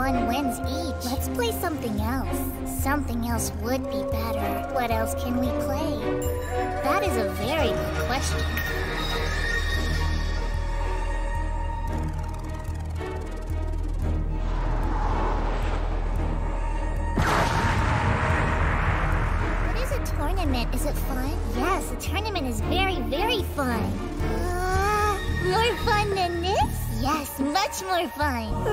101 wins each. Let's play something else. Something else would be better. What else can we play? That is a very good question. What is a tournament? Is it fun? Yes, a tournament is very, very fun. Uh, more fun than this? Yes, much more fun.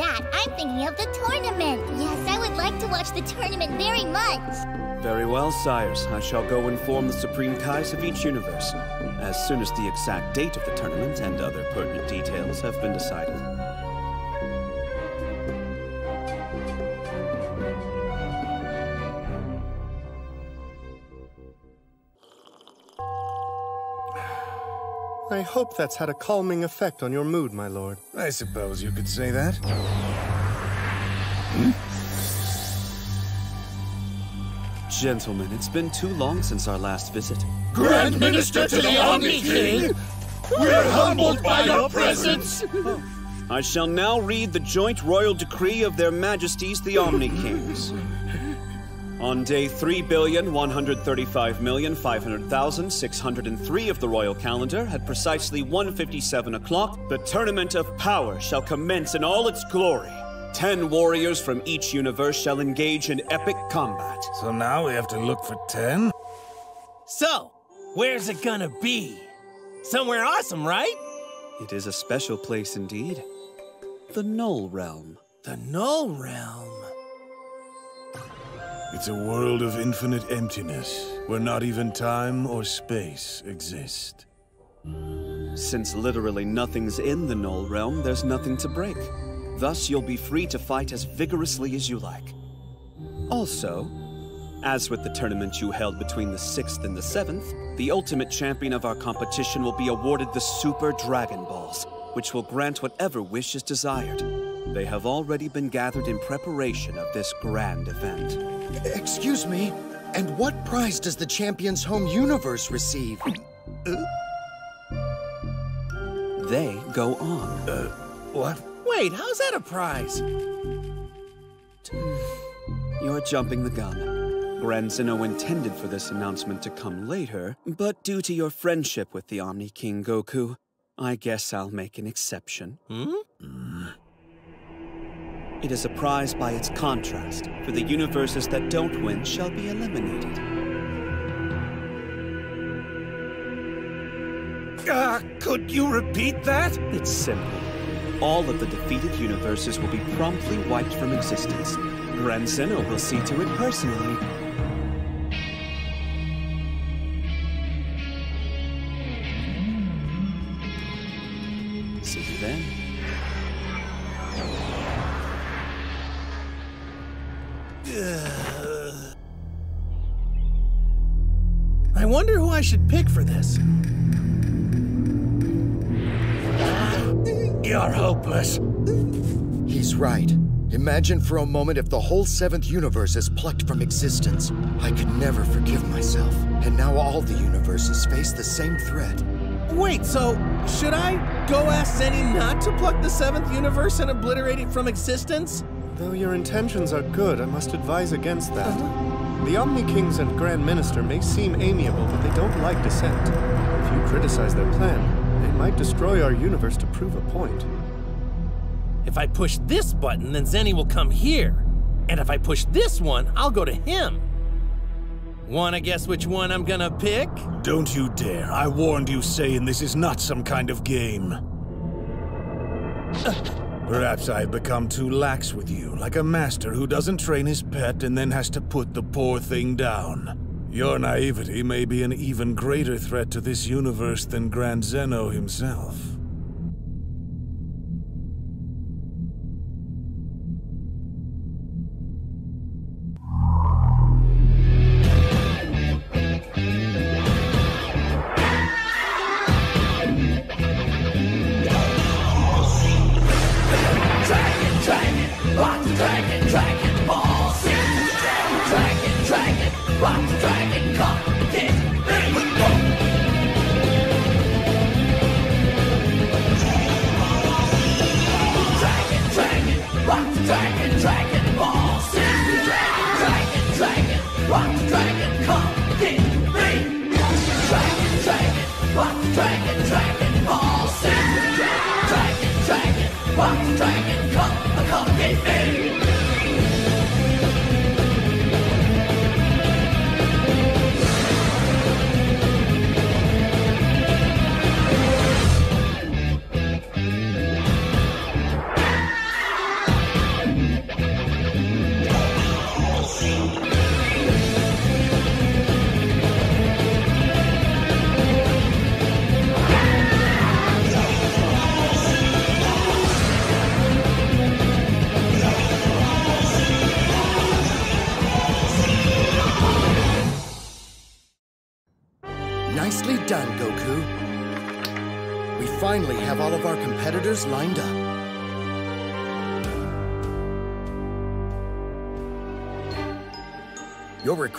That. I'm thinking of the tournament. Yes, I would like to watch the tournament very much. Very well, sires. I shall go inform the Supreme Kais of each universe, as soon as the exact date of the tournament and other pertinent details have been decided. I hope that's had a calming effect on your mood, my lord. I suppose you could say that. Gentlemen, it's been too long since our last visit. Grand Minister to the Omni King! We're humbled by your presence! I shall now read the joint royal decree of their majesties the Omni Kings. On day 3,135,500,603 of the royal calendar, at precisely 157 o'clock, the Tournament of Power shall commence in all its glory. Ten warriors from each universe shall engage in epic combat. So now we have to look for ten? So, where's it gonna be? Somewhere awesome, right? It is a special place indeed. The Null Realm. The Null Realm. It's a world of infinite emptiness, where not even time or space exist. Since literally nothing's in the Null Realm, there's nothing to break. Thus, you'll be free to fight as vigorously as you like. Also, as with the tournament you held between the 6th and the 7th, the ultimate champion of our competition will be awarded the Super Dragon Balls, which will grant whatever wish is desired. They have already been gathered in preparation of this grand event. Excuse me, and what prize does the champion's home universe receive? They go on. Uh, what? Wait, how's that a prize? You're jumping the gun. Grand Zeno intended for this announcement to come later, but due to your friendship with the Omni King Goku, I guess I'll make an exception. Hmm? It is a prize by its contrast, for the universes that don't win shall be eliminated. Ah, could you repeat that? It's simple. All of the defeated universes will be promptly wiped from existence. Grand Zeno will see to it personally. See you then. I wonder who I should pick for this. You're hopeless. He's right. Imagine for a moment if the whole seventh universe is plucked from existence. I could never forgive myself. And now all the universes face the same threat. Wait, so should I go ask Zenny not to pluck the seventh universe and obliterate it from existence? Though your intentions are good, I must advise against that. Uh-huh. The Omni Kings and Grand Minister may seem amiable, but they don't like dissent. If you criticize their plan, they might destroy our universe to prove a point. If I push this button, then Zenny will come here. And if I push this one, I'll go to him. Wanna guess which one I'm gonna pick? Don't you dare. I warned you saying this is not some kind of game. Uh, Perhaps I've become too lax with you, like a master who doesn't train his pet and then has to put the poor thing down. Your naivety may be an even greater threat to this universe than Grand Zeno himself.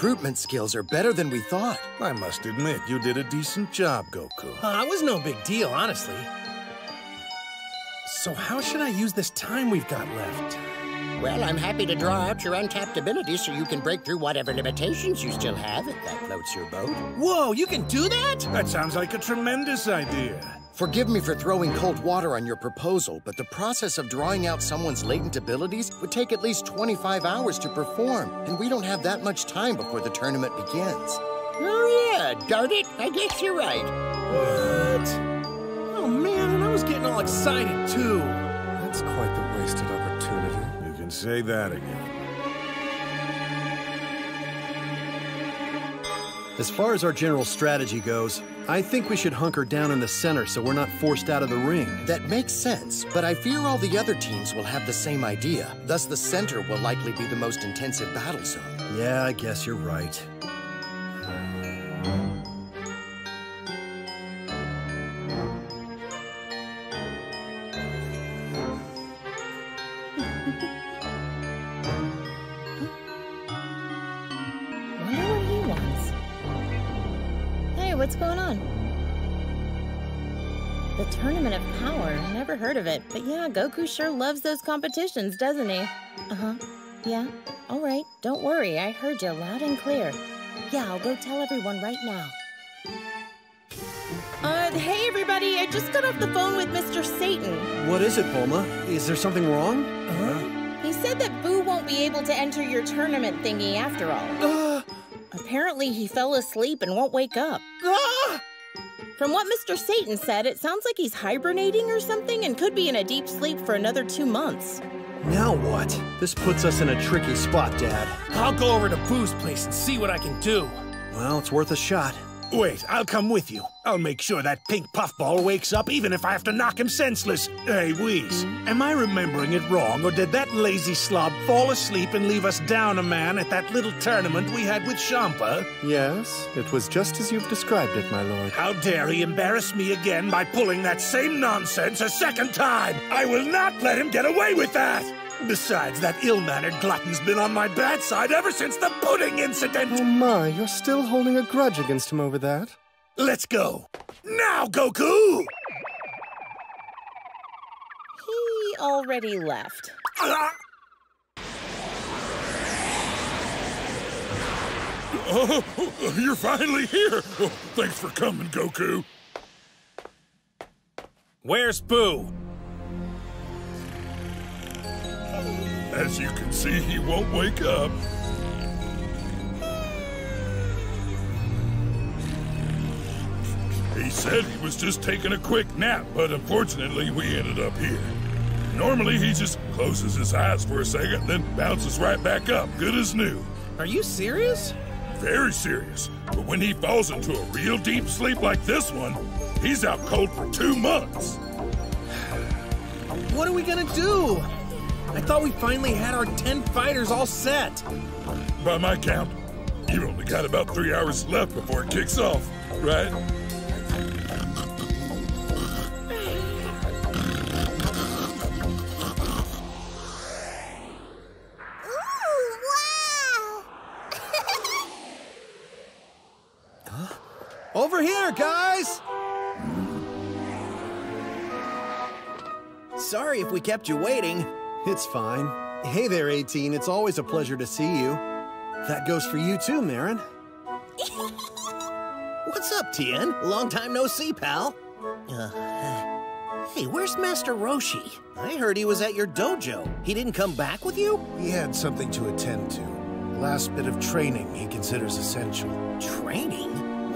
Recruitment skills are better than we thought. I must admit, you did a decent job, Goku. Uh, it was no big deal, honestly. So how should I use this time we've got left? Well, I'm happy to draw out your untapped abilities so you can break through whatever limitations you still have, if that floats your boat. Whoa, you can do that? That sounds like a tremendous idea. Forgive me for throwing cold water on your proposal, but the process of drawing out someone's latent abilities would take at least 25 hours to perform, and we don't have that much time before the tournament begins. Oh, yeah, darn it, I guess you're right. What? Oh, man, and I was getting all excited, too. That's quite the wasted opportunity. You can say that again. As far as our general strategy goes, I think we should hunker down in the center so we're not forced out of the ring. That makes sense, but I fear all the other teams will have the same idea. Thus, the center will likely be the most intensive battle zone. Yeah, I guess you're right. Tournament of Power. Never heard of it, but yeah, Goku sure loves those competitions, doesn't he? Uh huh. Yeah. All right. Don't worry. I heard you loud and clear. Yeah, I'll go tell everyone right now. Uh, hey everybody! I just got off the phone with Mr. Satan. What is it, Bulma? Is there something wrong? Huh? He said that Buu won't be able to enter your tournament thingy after all. Uh. Apparently, he fell asleep and won't wake up. From what Mr. Satan said, it sounds like he's hibernating or something and could be in a deep sleep for another two months. Now what? This puts us in a tricky spot, Dad. I'll go over to Buu's place and see what I can do. Well, it's worth a shot. Wait, I'll come with you. I'll make sure that pink puffball wakes up even if I have to knock him senseless. Hey, Whis, am I remembering it wrong, or did that lazy slob fall asleep and leave us down a man at that little tournament we had with Champa? Yes, it was just as you've described it, my lord. How dare he embarrass me again by pulling that same nonsense a second time? I will not let him get away with that! Besides, that ill-mannered glutton's been on my bad side ever since the pudding incident! Oh my, you're still holding a grudge against him over that? Let's go! Now, Goku! He already left. Ah! Oh, you're finally here! Oh, thanks for coming, Goku. Where's Buu? As you can see, he won't wake up. He said he was just taking a quick nap, but unfortunately, we ended up here. Normally, he just closes his eyes for a second, then bounces right back up, good as new. Are you serious? Very serious. But when he falls into a real deep sleep like this one, he's out cold for two months. What are we gonna do? I thought we finally had our 10 fighters all set. By my count, you've only got about three hours left before it kicks off, right? Over here, guys! Sorry if we kept you waiting. It's fine. Hey there, 18. It's always a pleasure to see you. That goes for you too, Marron. What's up, Tien? Long time no see, pal. Uh, hey, where's Master Roshi? I heard he was at your dojo. He didn't come back with you? He had something to attend to. Last bit of training he considers essential. Training?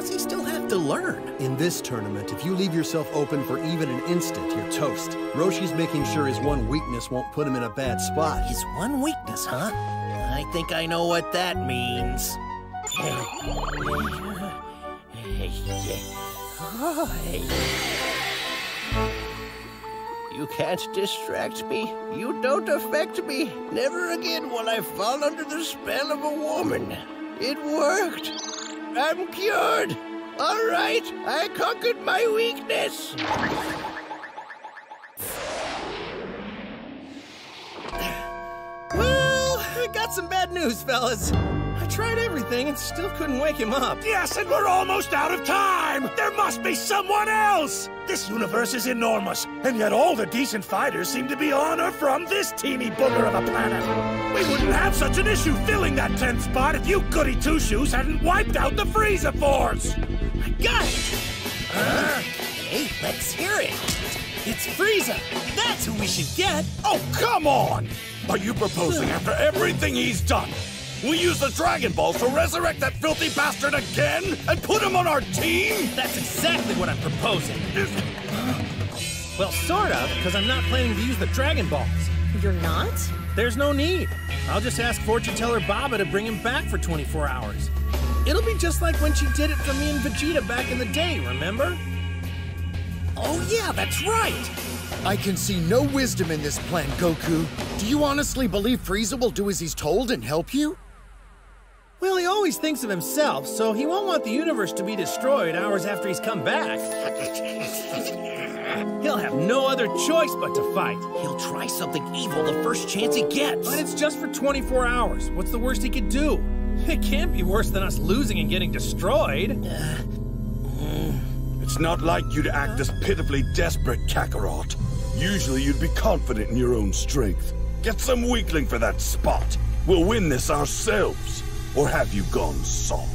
What's he still have to learn? In this tournament, if you leave yourself open for even an instant, you're toast. Roshi's making sure his one weakness won't put him in a bad spot. His one weakness, huh? I think I know what that means. You can't distract me. You don't affect me. Never again will I fall under the spell of a woman. It worked. I'm cured. All right, I conquered my weakness. Well, I got some bad news, fellas. I tried everything and still couldn't wake him up. Yes, and we're almost out of time! There must be someone else! This universe is enormous, and yet all the decent fighters seem to be on or from this teeny booger of a planet. We wouldn't have such an issue filling that 10th spot if you goody two-shoes hadn't wiped out the Frieza Force! I got it! Uh, hey, let's hear it. It's Frieza. That's who we should get. Oh, come on! Are you proposing after everything he's done? We use the Dragon Balls to resurrect that filthy bastard again and put him on our team? That's exactly what I'm proposing. well, sort of, because I'm not planning to use the Dragon Balls. You're not? There's no need. I'll just ask fortune teller Baba to bring him back for 24 hours. It'll be just like when she did it for me and Vegeta back in the day, remember? Oh yeah, that's right! I can see no wisdom in this plan, Goku. Do you honestly believe Frieza will do as he's told and help you? Well, he always thinks of himself, so he won't want the universe to be destroyed hours after he's come back. He'll have no other choice but to fight. He'll try something evil the first chance he gets. But it's just for 24 hours. What's the worst he could do? It can't be worse than us losing and getting destroyed. Uh, mm. It's not like you to act this pitifully desperate, Kakarot. Usually you'd be confident in your own strength. Get some weakling for that spot. We'll win this ourselves. Or have you gone soft?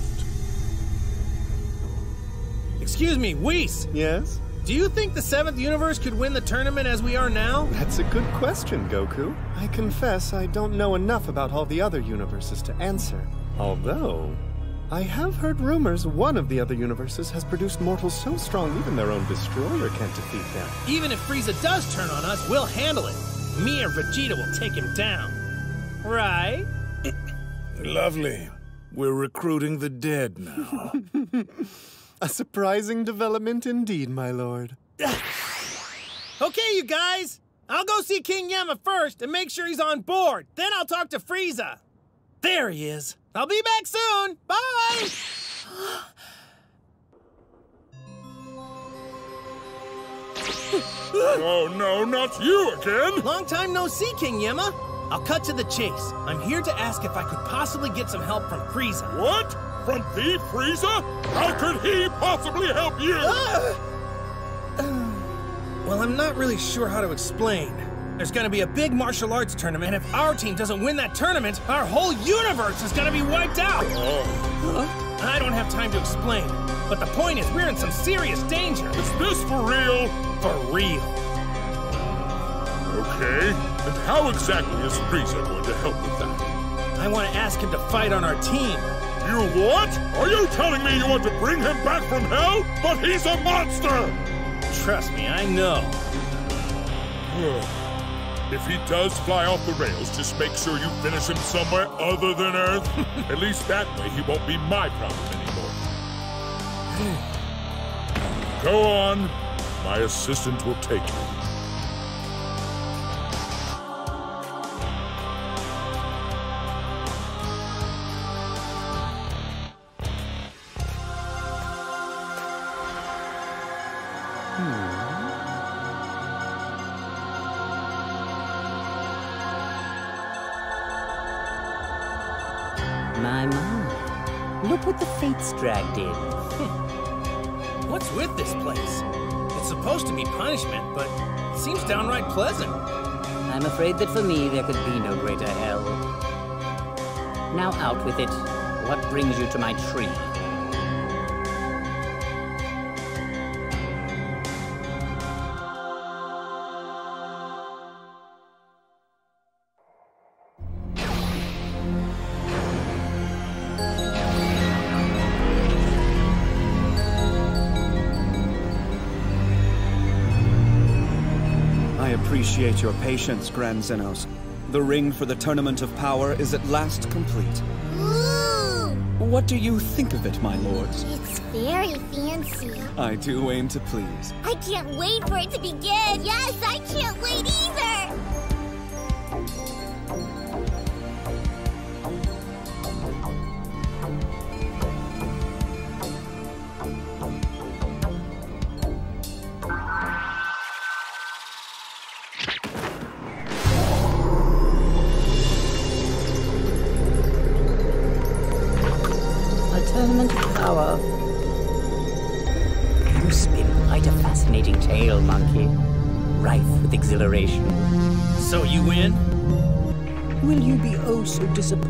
Excuse me, Whis. Yes? Do you think the Seventh Universe could win the tournament as we are now? That's a good question, Goku. I confess I don't know enough about all the other universes to answer. Although, I have heard rumors one of the other universes has produced mortals so strong even their own destroyer can't defeat them. Even if Frieza does turn on us, we'll handle it. Me or Vegeta will take him down. Right? Lovely. We're recruiting the dead now. A surprising development indeed, my lord. okay, you guys. I'll go see King Yama first and make sure he's on board. Then I'll talk to Frieza. There he is. I'll be back soon. Bye! oh no, not you again! Long time no see, King Yama. I'll cut to the chase. I'm here to ask if I could possibly get some help from Frieza. What? From the Frieza? How could he possibly help you? Uh, well, I'm not really sure how to explain. There's gonna be a big martial arts tournament, and if our team doesn't win that tournament, our whole universe is gonna be wiped out! Oh. I don't have time to explain, but the point is we're in some serious danger. Is this for real? For real. Okay, and how exactly is Frieza going to help with that? I want to ask him to fight on our team. You what? Are you telling me you want to bring him back from hell? But he's a monster! Trust me, I know. If he does fly off the rails, just make sure you finish him somewhere other than Earth. At least that way he won't be my problem anymore. Go on. My assistant will take you. Fates dragged. Hmm. What's with this place? It's supposed to be punishment, but it seems downright pleasant. I'm afraid that for me there could be no greater hell. Now out with it. What brings you to my tree? Appreciate your patience, Grand Zenos. The ring for the Tournament of Power is at last complete. Ooh! What do you think of it, my lords? It's very fancy. I do aim to please. I can't wait for it to begin. Yes, I can't wait either.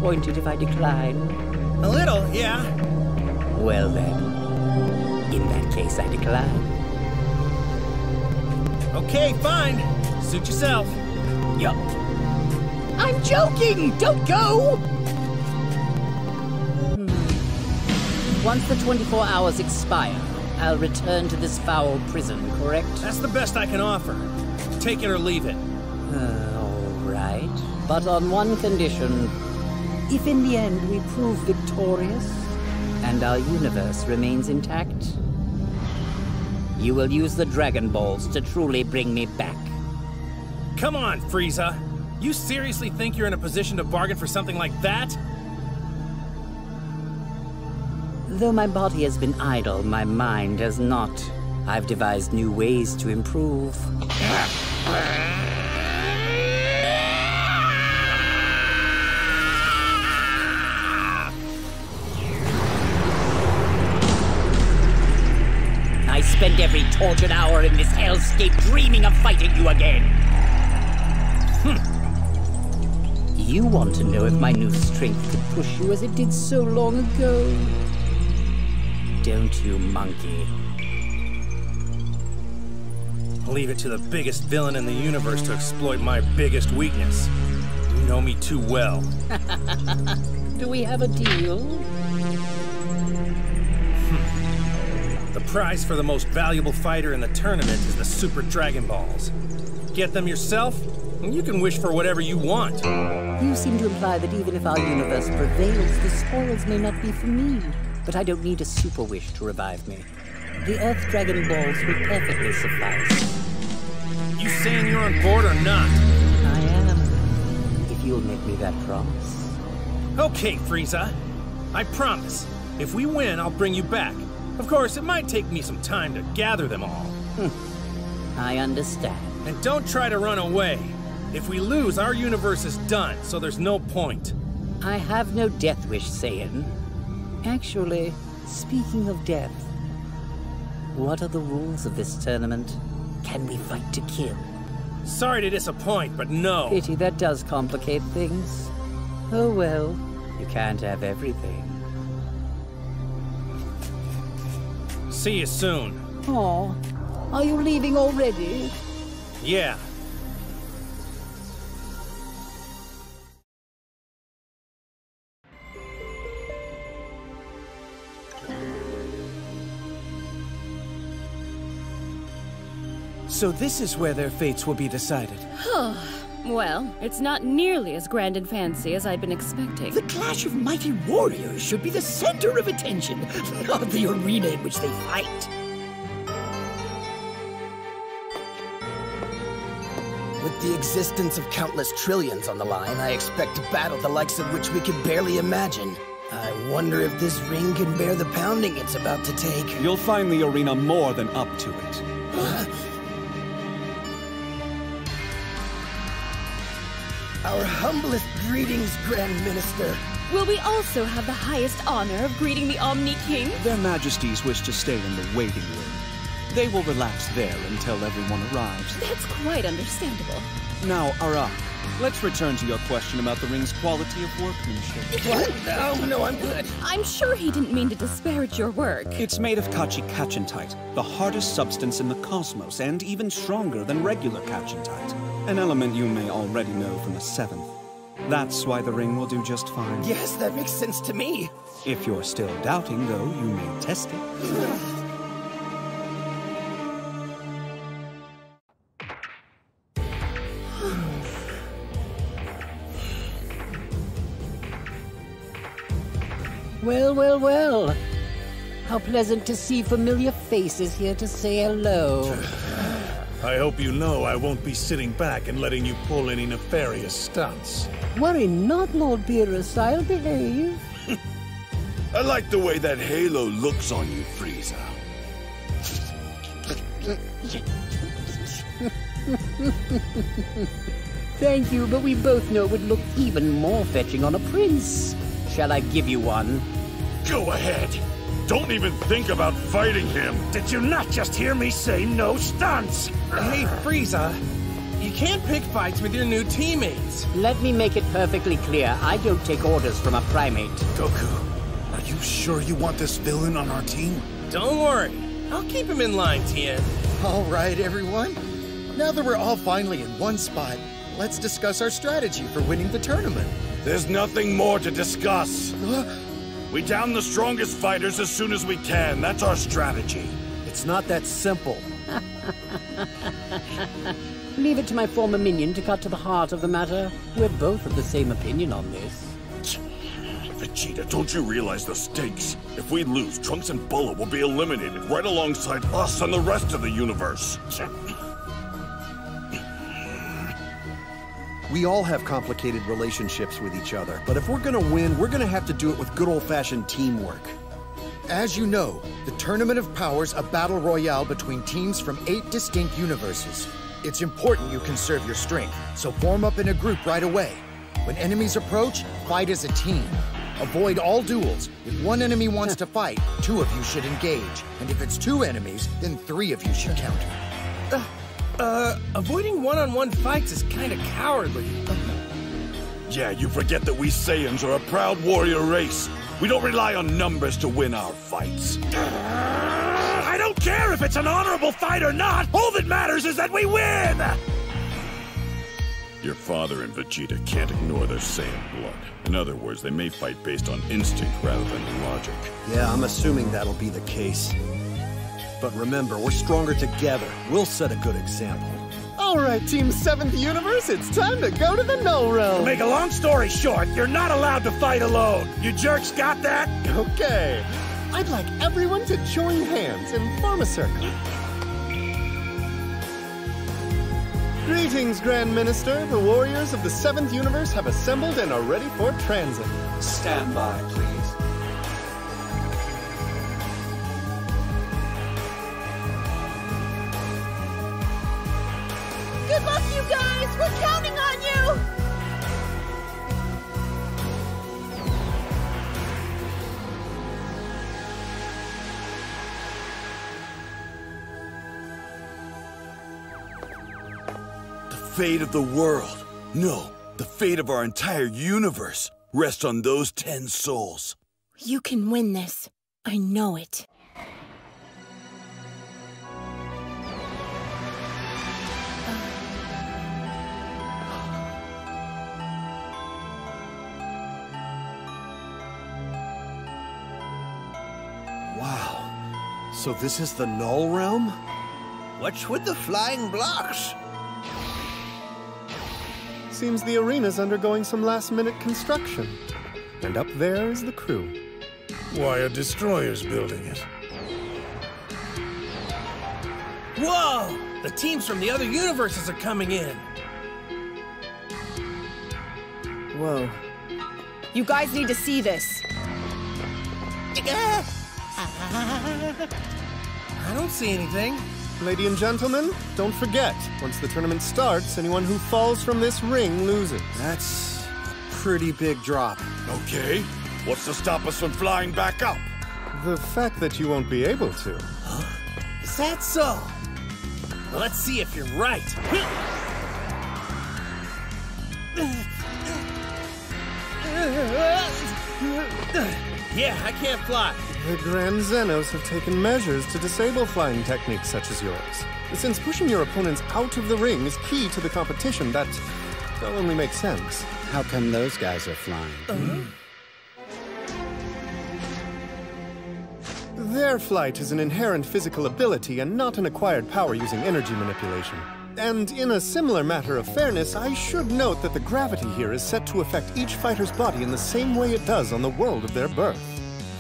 Disappointed if I decline? A little, yeah. Well then, in that case I decline. Okay, fine. Suit yourself. Yup. I'm joking! Don't go! Hmm. Once the 24 hours expire, I'll return to this foul prison, correct? That's the best I can offer. Take it or leave it. Uh, all right. But on one condition. If in the end we prove victorious, and our universe remains intact, you will use the Dragon Balls to truly bring me back. Come on, Frieza. You seriously think you're in a position to bargain for something like that? Though my body has been idle, my mind has not. I've devised new ways to improve. spend every tortured hour in this hellscape dreaming of fighting you again. Hmm. You want to know if my new strength could push you as it did so long ago? Don't you, monkey? Leave it to the biggest villain in the universe to exploit my biggest weakness. You know me too well. Do we have a deal? The prize for the most valuable fighter in the tournament is the Super Dragon Balls. Get them yourself, and you can wish for whatever you want. You seem to imply that even if our universe prevails, the spoils may not be for me. But I don't need a super wish to revive me. The Earth Dragon Balls will perfectly suffice. You saying you're on board or not? I am. If you'll make me that promise. Okay, Frieza. I promise. If we win, I'll bring you back. Of course, it might take me some time to gather them all. Hmm. I understand. And don't try to run away. If we lose, our universe is done, so there's no point. I have no death wish, Saiyan. Actually, speaking of death, what are the rules of this tournament? Can we fight to kill? Sorry to disappoint, but no. Pity that does complicate things. Oh well, you can't have everything. see you soon. Oh, are you leaving already? Yeah, So this is where their fates will be decided well, it's not nearly as grand and fancy as I'd been expecting. The clash of mighty warriors should be the center of attention, not the arena in which they fight. With the existence of countless trillions on the line, I expect a battle the likes of which we can barely imagine. I wonder if this ring can bear the pounding it's about to take. You'll find the arena more than up to it. Our humblest greetings, Grand Minister. Will we also have the highest honor of greeting the Omni King? Their Majesties wish to stay in the waiting room. They will relax there until everyone arrives. That's quite understandable. Now, Arak, let's return to your question about the ring's quality of workmanship. What? No, no, I'm good. I'm sure he didn't mean to disparage your work. It's made of kachikachentite, the hardest substance in the cosmos, and even stronger than regular kachentite. An element you may already know from the Seventh. That's why the ring will do just fine. Yes, that makes sense to me. If you're still doubting, though, you may test it. Well, well, well. How pleasant to see familiar faces here to say hello. I hope you know I won't be sitting back and letting you pull any nefarious stunts. Worry not, Lord Beerus. I'll behave. I like the way that halo looks on you, Frieza. Thank you, but we both know it would look even more fetching on a prince. Shall I give you one? Go ahead. Don't even think about fighting him. Did you not just hear me say no stunts? Hey, Frieza. You can't pick fights with your new teammates. Let me make it perfectly clear. I don't take orders from a primate. Goku, are you sure you want this villain on our team? Don't worry. I'll keep him in line, Tien. All right, everyone. Now that we're all finally in one spot, let's discuss our strategy for winning the tournament. There's nothing more to discuss. we down the strongest fighters as soon as we can. That's our strategy. It's not that simple. Leave it to my former minion to cut to the heart of the matter. We're both of the same opinion on this. Vegeta, don't you realize the stakes? If we lose, Trunks and Bulla will be eliminated right alongside us and the rest of the universe. We all have complicated relationships with each other, but if we're gonna win, we're gonna have to do it with good old-fashioned teamwork. As you know, the Tournament of Power's a battle royale between teams from eight distinct universes. It's important you conserve your strength, so form up in a group right away. When enemies approach, fight as a team. Avoid all duels. If one enemy wants to fight, two of you should engage. And if it's two enemies, then three of you should counter. Uh, avoiding one-on-one fights is kind of cowardly. Yeah, you forget that we Saiyans are a proud warrior race. We don't rely on numbers to win our fights. I don't care if it's an honorable fight or not! All that matters is that we win! Your father and Vegeta can't ignore their Saiyan blood. In other words, they may fight based on instinct rather than logic. Yeah, I'm assuming that'll be the case. But remember, we're stronger together. We'll set a good example. All right, Team 7th Universe, it's time to go to the Null Realm. To make a long story short, you're not allowed to fight alone. You jerks got that? Okay. I'd like everyone to join hands and form a circle. Greetings, Grand Minister. The warriors of the 7th Universe have assembled and are ready for transit. Stand by, please. Good luck, you guys! We're counting on you! The fate of the world, no, the fate of our entire universe, rests on those ten souls. You can win this. I know it. Wow. So this is the Null Realm? What's with the flying blocks? Seems the arena's undergoing some last-minute construction. And up there is the crew. Why are destroyers building it? Whoa! The teams from the other universes are coming in. Whoa. You guys need to see this. Ah! I don't see anything. Lady and gentlemen, don't forget, once the tournament starts, anyone who falls from this ring loses. That's a pretty big drop. Okay, what's to stop us from flying back up? The fact that you won't be able to. Is that so? Let's see if you're right. Yeah, I can't fly. The Grand Zenos have taken measures to disable flying techniques such as yours. Since pushing your opponents out of the ring is key to the competition, that only makes sense. How come those guys are flying? Uh-huh. Their flight is an inherent physical ability and not an acquired power using energy manipulation. And in a similar matter of fairness, I should note that the gravity here is set to affect each fighter's body in the same way it does on the world of their birth.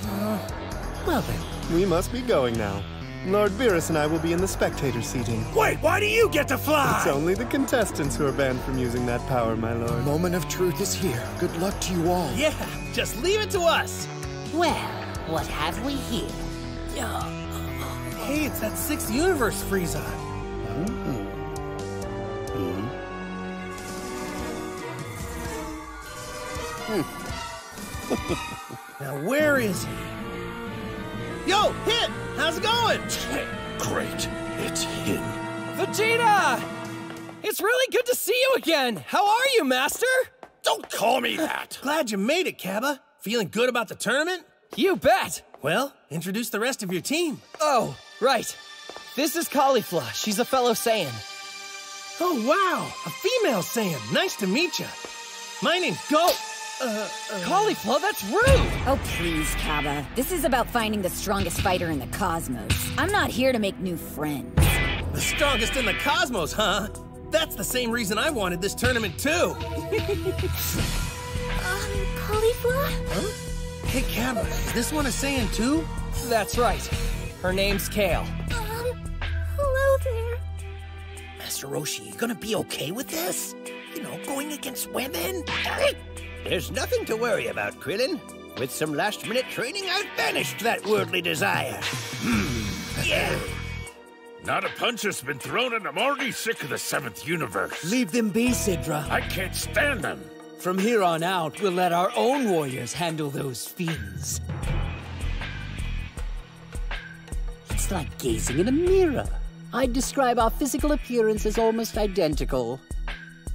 Ah. Well then. We must be going now. Lord Beerus and I will be in the spectator seating. Wait, why do you get to fly? It's only the contestants who are banned from using that power, my lord. Moment of truth is here. Good luck to you all. Yeah, just leave it to us. Well, what have we here? Hey, it's that sixth universe Frieza. Hmm. now where is he? Yo, Hit! How's it going? Great, it's him. Vegeta! It's really good to see you again. How are you, Master? Don't call me that. Glad you made it, Cabba. Feeling good about the tournament? You bet. Well, introduce the rest of your team. Oh, right. This is Caulifla. She's a fellow Saiyan. Oh, wow. A female Saiyan. Nice to meet you. My name's Go... Uh, uh... Caulifla, that's rude! Oh, please, Cabba. This is about finding the strongest fighter in the cosmos. I'm not here to make new friends. The strongest in the cosmos, huh? That's the same reason I wanted this tournament, too. um, Caulifla? Huh? Hey, Cabba, is this one a Saiyan too? That's right. Her name's Kale. Um, hello there. Master Roshi, you gonna be okay with this? You know, going against women? There's nothing to worry about, Krillin. With some last-minute training, I've banished that worldly desire. Hmm. yeah. Not a punch has been thrown, and I'm already sick of the seventh universe. Leave them be, Sidra. I can't stand them. From here on out, we'll let our own warriors handle those fiends. It's like gazing in a mirror. I'd describe our physical appearance as almost identical.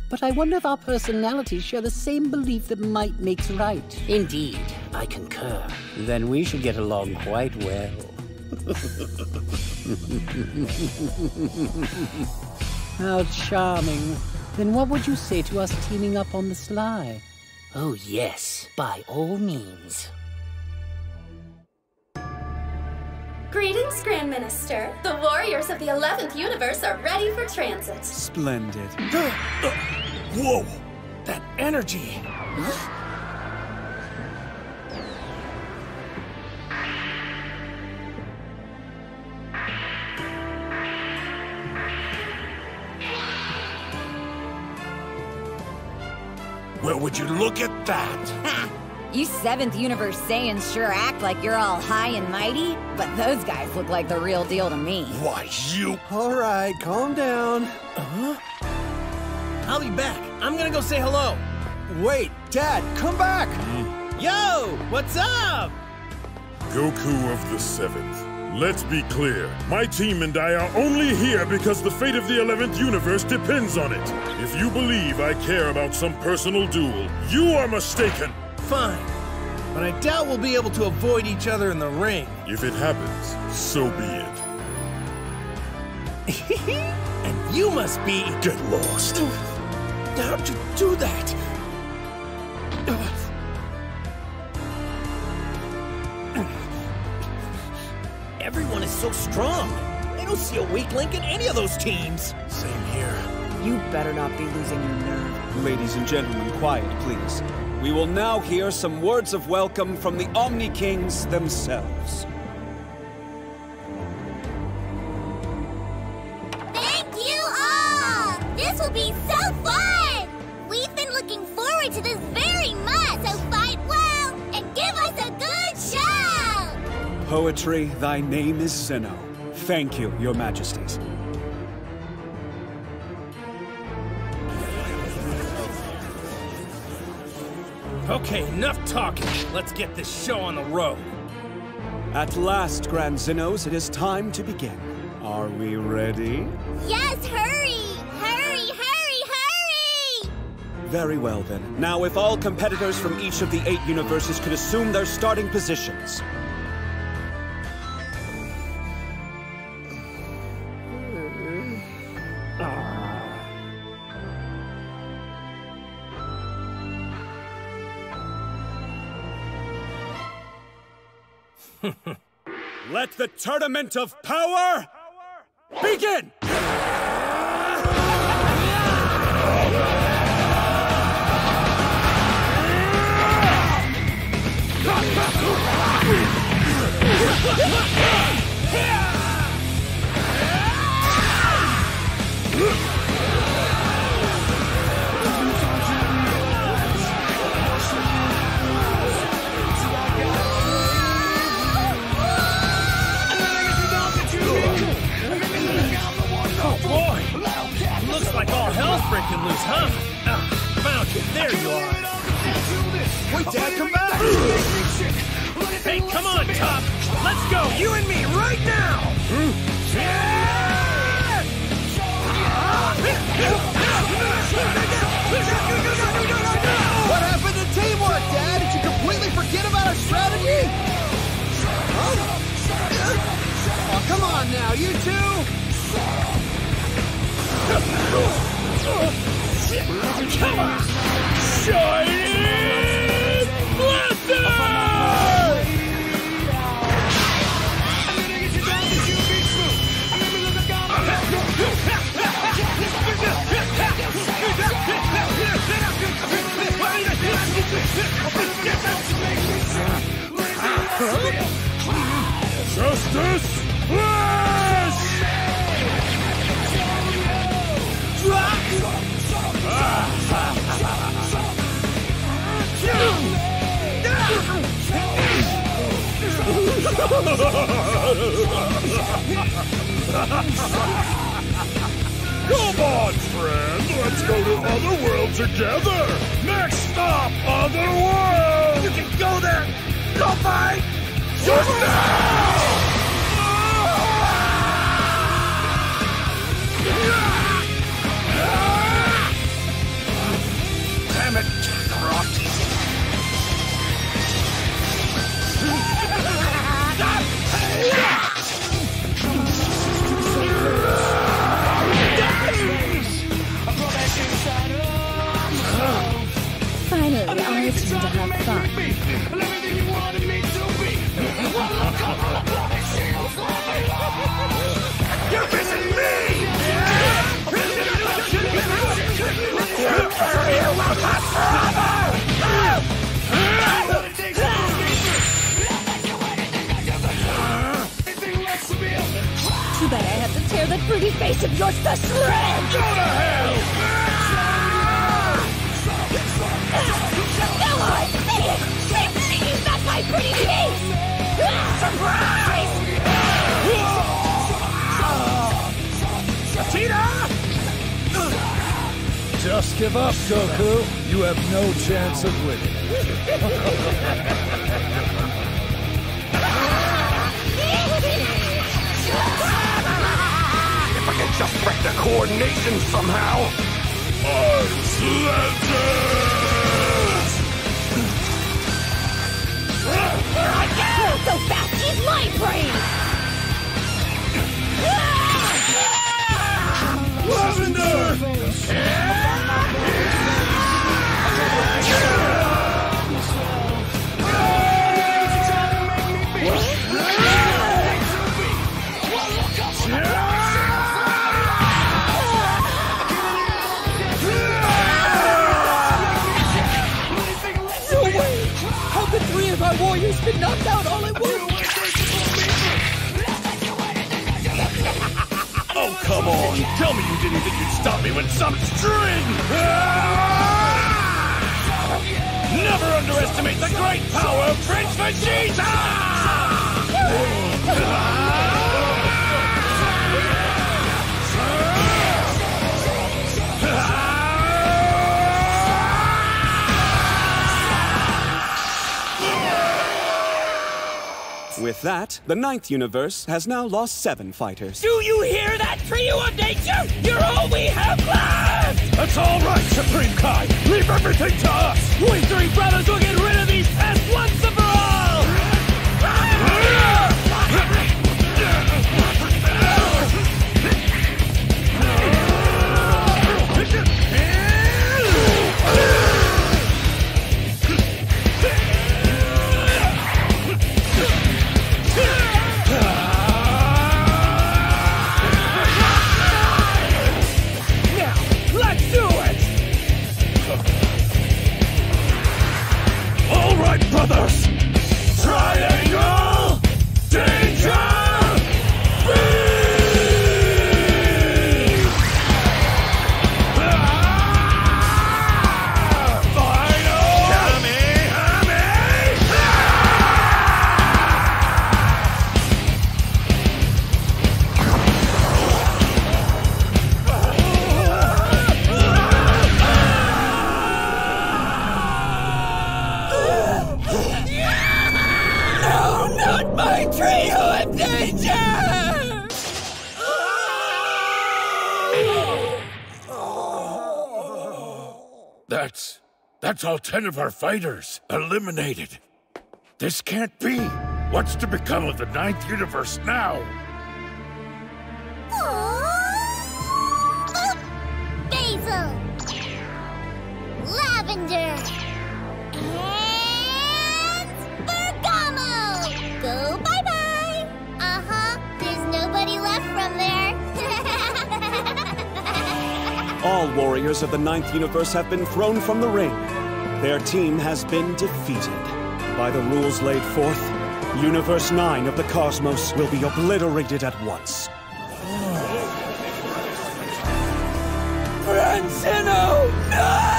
But I wonder if our personalities share the same belief that might makes right. Indeed, I concur. Then we should get along quite well. How charming. Then what would you say to us teaming up on the sly? Oh, yes, by all means. Greetings, Grand Minister. The warriors of the 11th universe are ready for transit. Splendid. Uh, whoa! That energy! Well, would you look at that? You 7th Universe Saiyans sure act like you're all high and mighty, but those guys look like the real deal to me. Why, you... All right, calm down. Uh-huh. I'll be back. I'm gonna go say hello. Wait, Dad, come back! Yo, what's up? Goku of the Seventh. Let's be clear. My team and I are only here because the fate of the 11th universe depends on it. If you believe I care about some personal duel, you are mistaken. Fine. But I doubt we'll be able to avoid each other in the ring. If it happens, so be it. and you must be... Get lost. How'd you do that? Everyone is so strong. I don't see a weak link in any of those teams. Same here. You better not be losing your nerve. Ladies and gentlemen, quiet, please. We will now hear some words of welcome from the Omni Kings themselves. Thank you all! This will be so fun! We've been looking forward to this very much, so fight well and give us a good show! Poetry, thy name is Zeno. Thank you, your majesties. Okay, enough talking. Let's get this show on the road. At last, Grand Zenos, it is time to begin. Are we ready? Yes, hurry! Hurry, hurry, hurry! Very well then. Now, if all competitors from each of the eight universes could assume their starting positions. Let the tournament of power begin! Oh all hell's breaking loose, huh? Ah, found you. There you are. Wait, Dad, come back! Hey, come on, Top! Let's go, you and me, right now! What happened to teamwork, Dad? Did you completely forget about our strategy? Huh? Oh, come on now, you two! Come on! Blaster! Justice! Come on, friend. Let's go to Otherworld together. Next stop, Otherworld. You can go there. Go fight. Just now. Too bad I have to tear that pretty face of yours to shreds! Go to hell! My pretty face! Surprise! Just give up, Goku. You have no chance of winning. If I can just break the coordination somehow. Here I go! So fast, he's my brain! Yeah! been knocked out all at once! oh, come on! Tell me you didn't think you'd stop me with some string! Never underestimate the great power of Prince Vegeta! With that, the Ninth Universe has now lost seven fighters. Do you hear that, trio of nature? You're all we have left! That's all right, Supreme Kai! Leave everything to us! We three brothers will get rid of these pests once and for all! All That's. all ten of our fighters eliminated. This can't be. What's to become of the Ninth Universe now? Basil! Lavender! And Bergamo! Go bye-bye! Uh-huh, there's nobody left from there. All warriors of the Ninth Universe have been thrown from the ring. Their team has been defeated. By the rules laid forth, Universe 9 of the cosmos will be obliterated at once. Francino! No!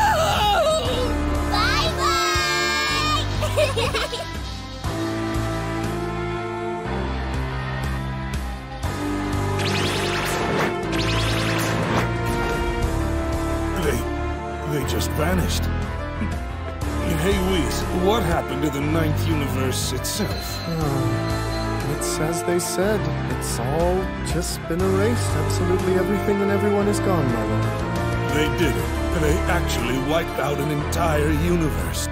Bye-bye! they just vanished. Hey, Whis, what happened to the Ninth Universe itself? Hmm. It's as they said. It's all just been erased. Absolutely everything and everyone is gone, my lord. They did it. They actually wiped out an entire universe.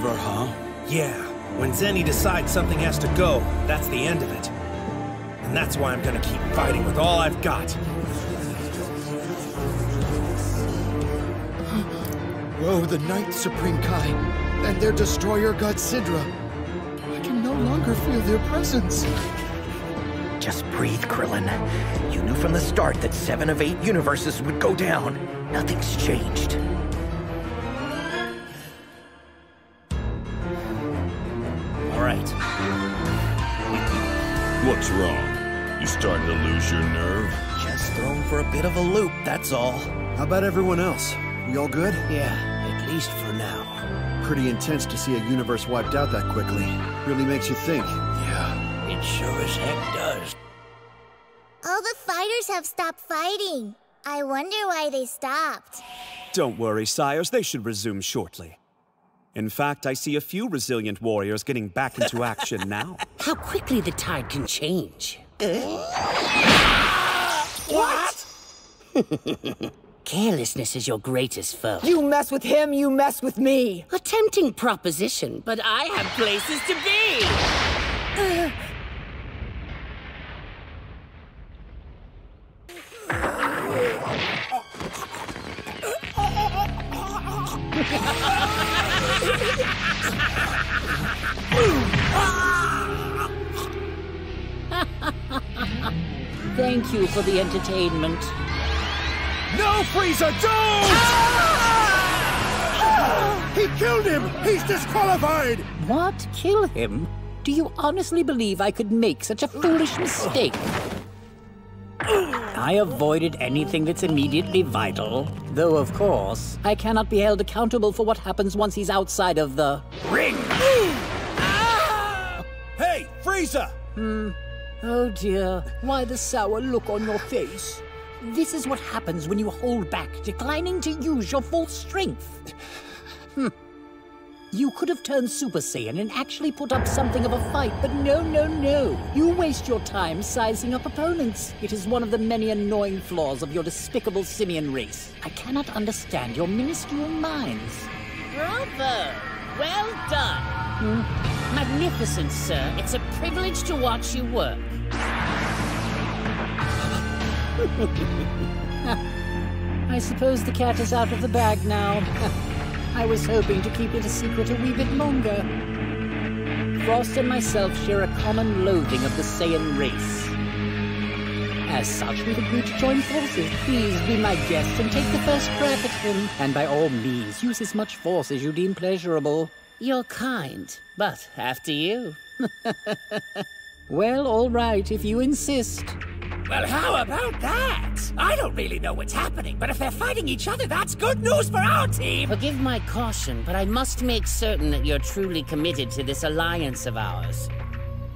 Forever, huh? Yeah, when Zenny decides something has to go, that's the end of it. And that's why I'm gonna keep fighting with all I've got. Whoa, the Ninth Supreme Kai and their destroyer God Sidra. I can no longer feel their presence. Just breathe, Krillin. You knew from the start that seven of eight universes would go down. Nothing's changed. What's wrong? You starting to lose your nerve? Just thrown for a bit of a loop, that's all. How about everyone else? We all good? Yeah, at least for now. Pretty intense to see a universe wiped out that quickly. Really makes you think. Yeah, it sure as heck does. All the fighters have stopped fighting. I wonder why they stopped. Don't worry, sires, they should resume shortly. In fact, I see a few resilient warriors getting back into action now. How quickly the tide can change. What? Carelessness is your greatest foe. You mess with him, you mess with me. A tempting proposition, but I have places to be. for the entertainment. No, Frieza, don't! He killed him! He's disqualified! What? Kill him? Do you honestly believe I could make such a foolish mistake? I avoided anything that's immediately vital. Though, of course, I cannot be held accountable for what happens once he's outside of the ring. Hey, Frieza! Hmm. Oh dear, why the sour look on your face? This is what happens when you hold back, declining to use your full strength. Hmm. You could have turned Super Saiyan and actually put up something of a fight, but no, no, no. You waste your time sizing up opponents. It is one of the many annoying flaws of your despicable simian race. I cannot understand your minuscule minds. Bravo! Well done! Hmm. Magnificent, sir. It's a privilege to watch you work. I suppose the cat is out of the bag now. I was hoping to keep it a secret a wee bit longer. Frost and myself share a common loathing of the Saiyan race. As such, we've agreed to join forces. Please be my guest and take the first crack at him. And by all means, use as much force as you deem pleasurable. You're kind, but after you. Well, all right, if you insist. Well, how about that? I don't really know what's happening, but if they're fighting each other, that's good news for our team! Forgive my caution, but I must make certain that you're truly committed to this alliance of ours.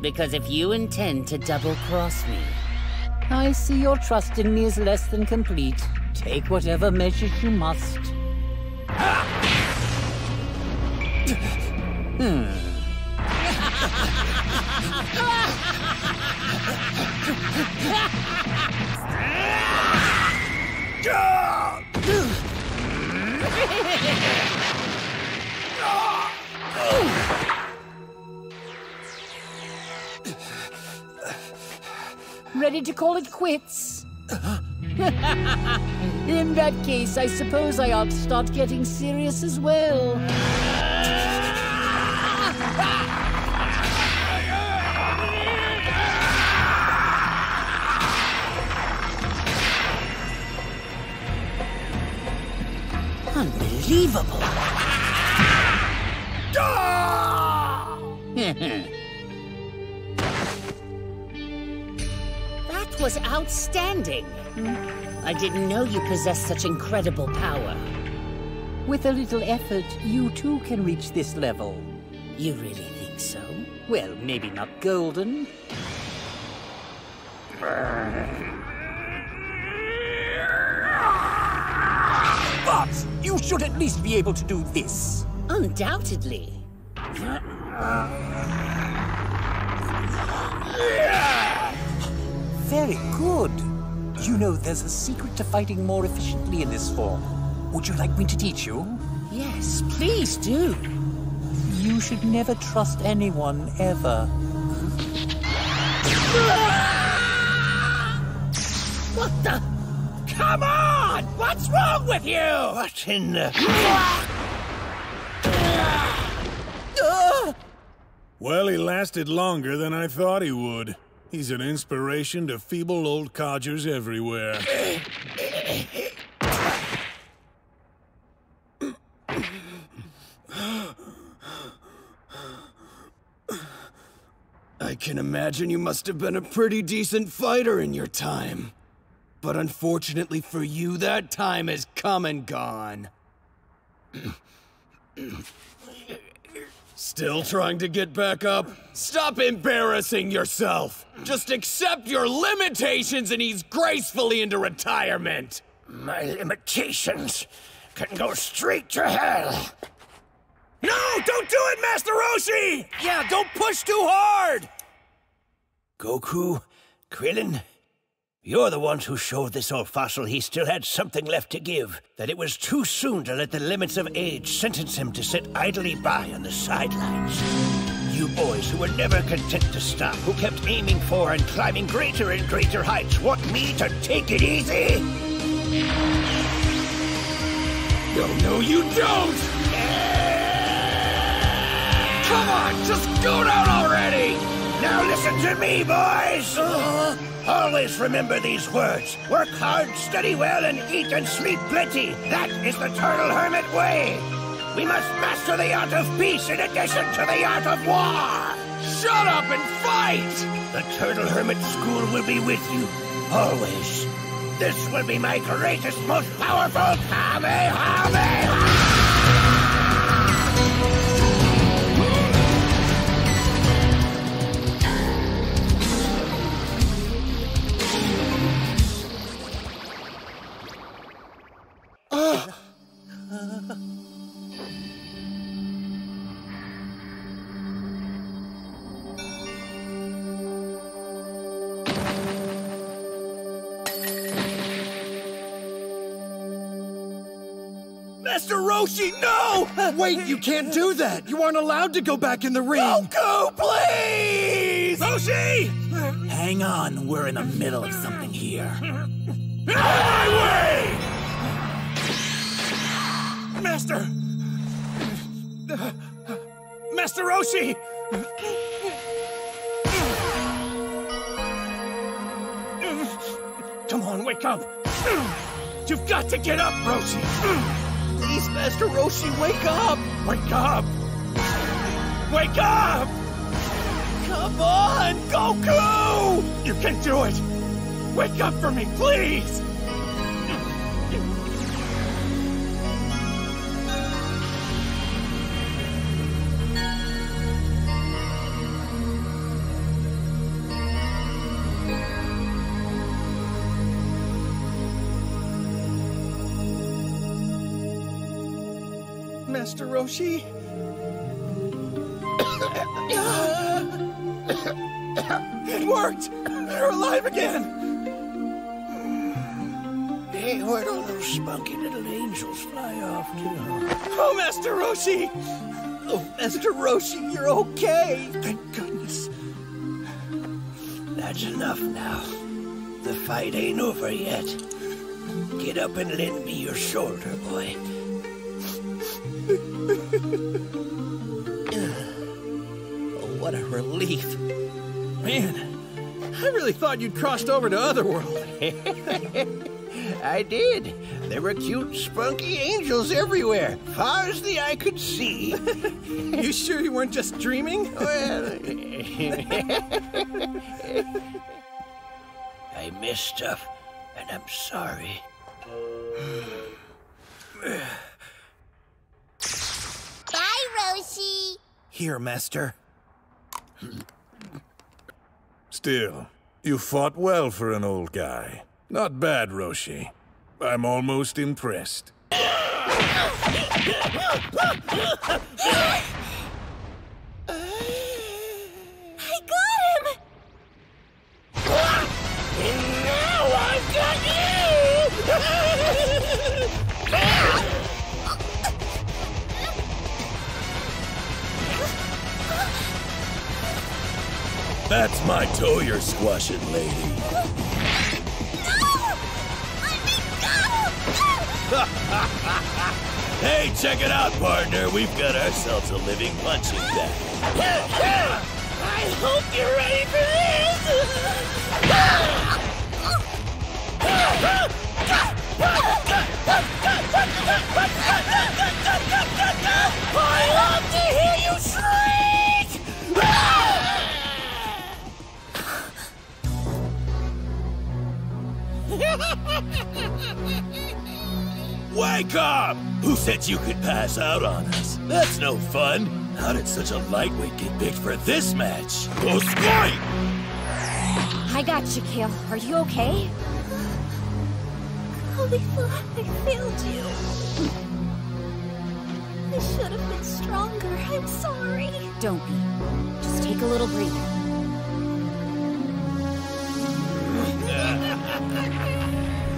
Because if you intend to double cross me, I see your trust in me is less than complete. Take whatever measures you must. Hmm. Ready to call it quits? In that case, I suppose I ought to start getting serious as well. unbelievable! that was outstanding. I didn't know you possessed such incredible power. With a little effort, you too can reach this level. You really think so? Well, maybe not golden. But you should at least be able to do this. Undoubtedly. Very good. You know, there's a secret to fighting more efficiently in this form. Would you like me to teach you? Yes, please do. You should never trust anyone, ever. What the? Come on! What's wrong with you? What in the... Ah! Well, he lasted longer than I thought he would. He's an inspiration to feeble old codgers everywhere. I can imagine you must have been a pretty decent fighter in your time. But unfortunately for you, that time has come and gone. Still trying to get back up? Stop embarrassing yourself! Just accept your limitations and ease gracefully into retirement! My limitations can go straight to hell. No, don't do it, Master Roshi! Yeah, don't push too hard! Goku, Krillin, you're the ones who showed this old fossil he still had something left to give, that it was too soon to let the limits of age sentence him to sit idly by on the sidelines. You boys who were never content to stop, who kept aiming for and climbing greater and greater heights, want me to take it easy? No, no, you don't! Come on, just go down already! Now listen to me, boys! Uh-huh. Always remember these words. Work hard, study well, and eat and sleep plenty. That is the Turtle Hermit way. We must master the art of peace in addition to the art of war. Shut up and fight! The Turtle Hermit School will be with you, always. This will be my greatest, most powerful Kamehameha! Master Roshi, no! Wait, you can't do that! You aren't allowed to go back in the ring! Goku, please! Roshi! Hang on, we're in the middle of something here. Out of my way! Master! Master Roshi! Come on, wake up! You've got to get up, Roshi! Please, Master Roshi, wake up! Wake up! Wake up! Come on, Goku! You can do it! Wake up for me, please! Master Roshi? it worked! You're alive again! Hey, where'd all those spunky little angels fly off to? Oh, Master Roshi! Oh, Master Roshi, you're okay! Thank goodness. That's enough now. The fight ain't over yet. Get up and lend me your shoulder, boy. Oh, what a relief. Man, I really thought you'd crossed over to Otherworld. I did. There were cute, spunky angels everywhere, far as the eye could see. you sure you weren't just dreaming? well, I missed stuff, and I'm sorry. Bye, Roshi. Here, Master. Still, you fought well for an old guy. Not bad, Roshi. I'm almost impressed. I got him! And Now I've That's my toe you're squashing, lady. No! Let me go! hey, check it out, partner. We've got ourselves a living punching bag. I hope you're ready for this! I love to hear you shriek! Wake up! Who said you could pass out on us? That's no fun. How did such a lightweight get picked for this match? Go squat! I got you, Kale. Are you okay? Caulifla, I failed you. I should have been stronger. I'm sorry. Don't be. Just take a little breather.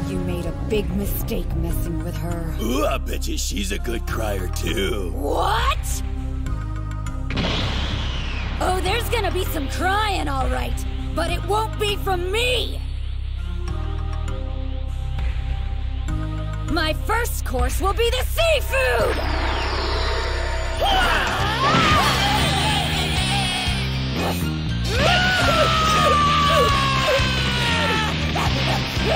You made a big mistake messing with her. Ooh, I bet you she's a good crier, too. What? Oh, there's gonna be some crying, all right. But it won't be from me! My first course will be the seafood! This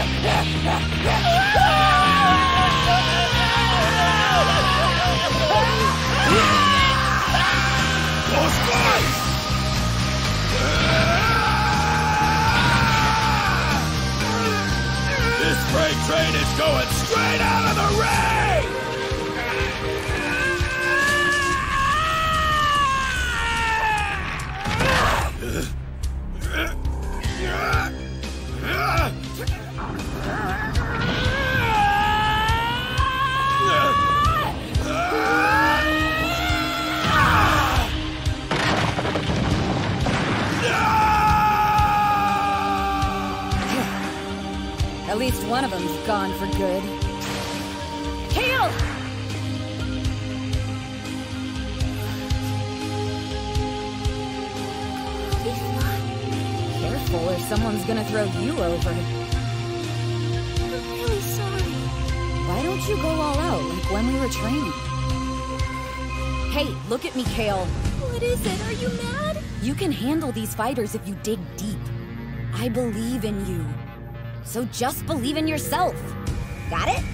freight train is going straight out of the ring! Least one of them's gone for good. Kale! Careful or someone's gonna throw you over. I'm really sorry. Why don't you go all out like when we were training? Hey, look at me, Kale. What is it? Are you mad? You can handle these fighters if you dig deep. I believe in you. So just believe in yourself. Got it?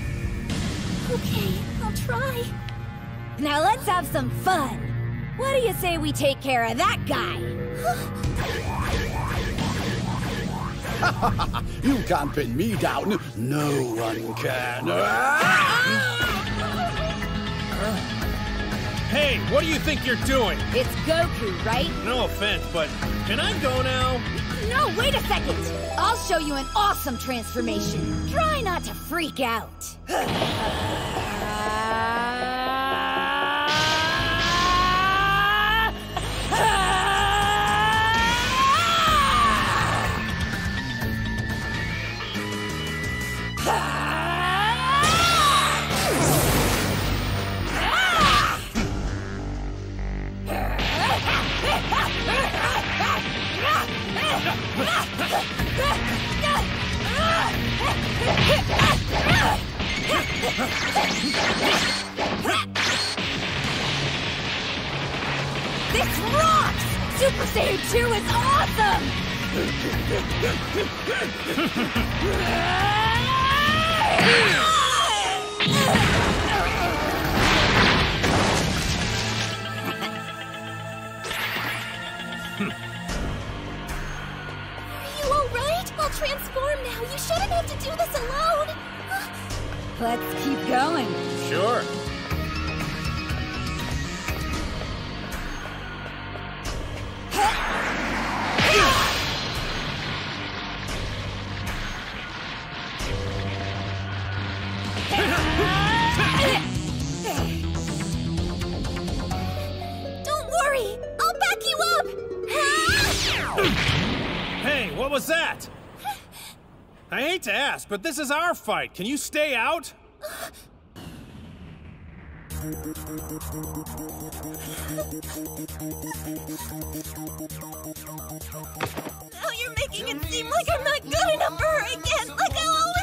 Okay, I'll try. Now let's have some fun. What do you say we take care of that guy? you can't pin me down. No one can. Hey, what do you think you're doing? It's Goku, right? No offense, but can I go now? No, wait a second! I'll show you an awesome transformation. Try not to freak out. what was that? I hate to ask, but this is our fight. Can you stay out? You're making it seem like I'm not good enough for her again. Like I'll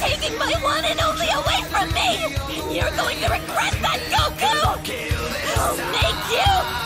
taking my one and only away from me! You're going to regret that, Goku! I'll make you!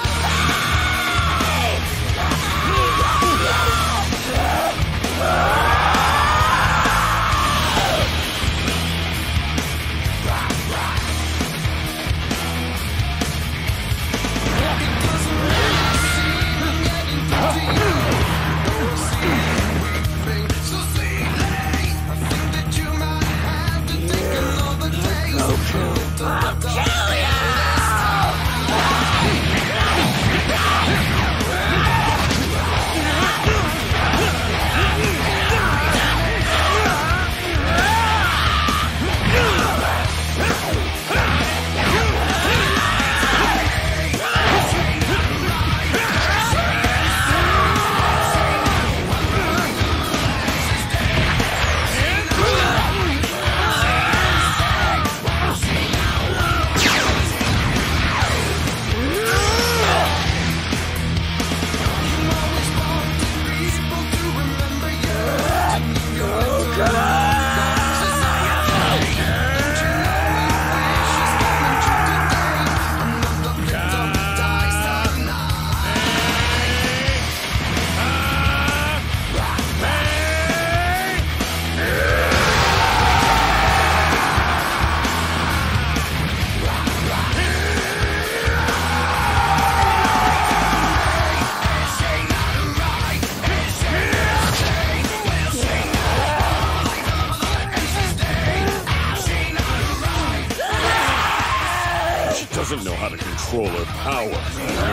Power.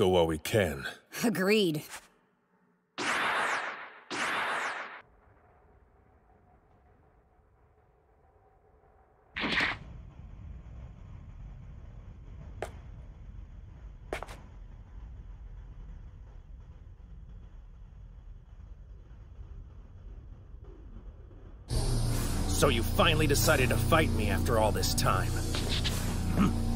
Go while we can. Agreed. So you finally decided to fight me after all this time. Hmm.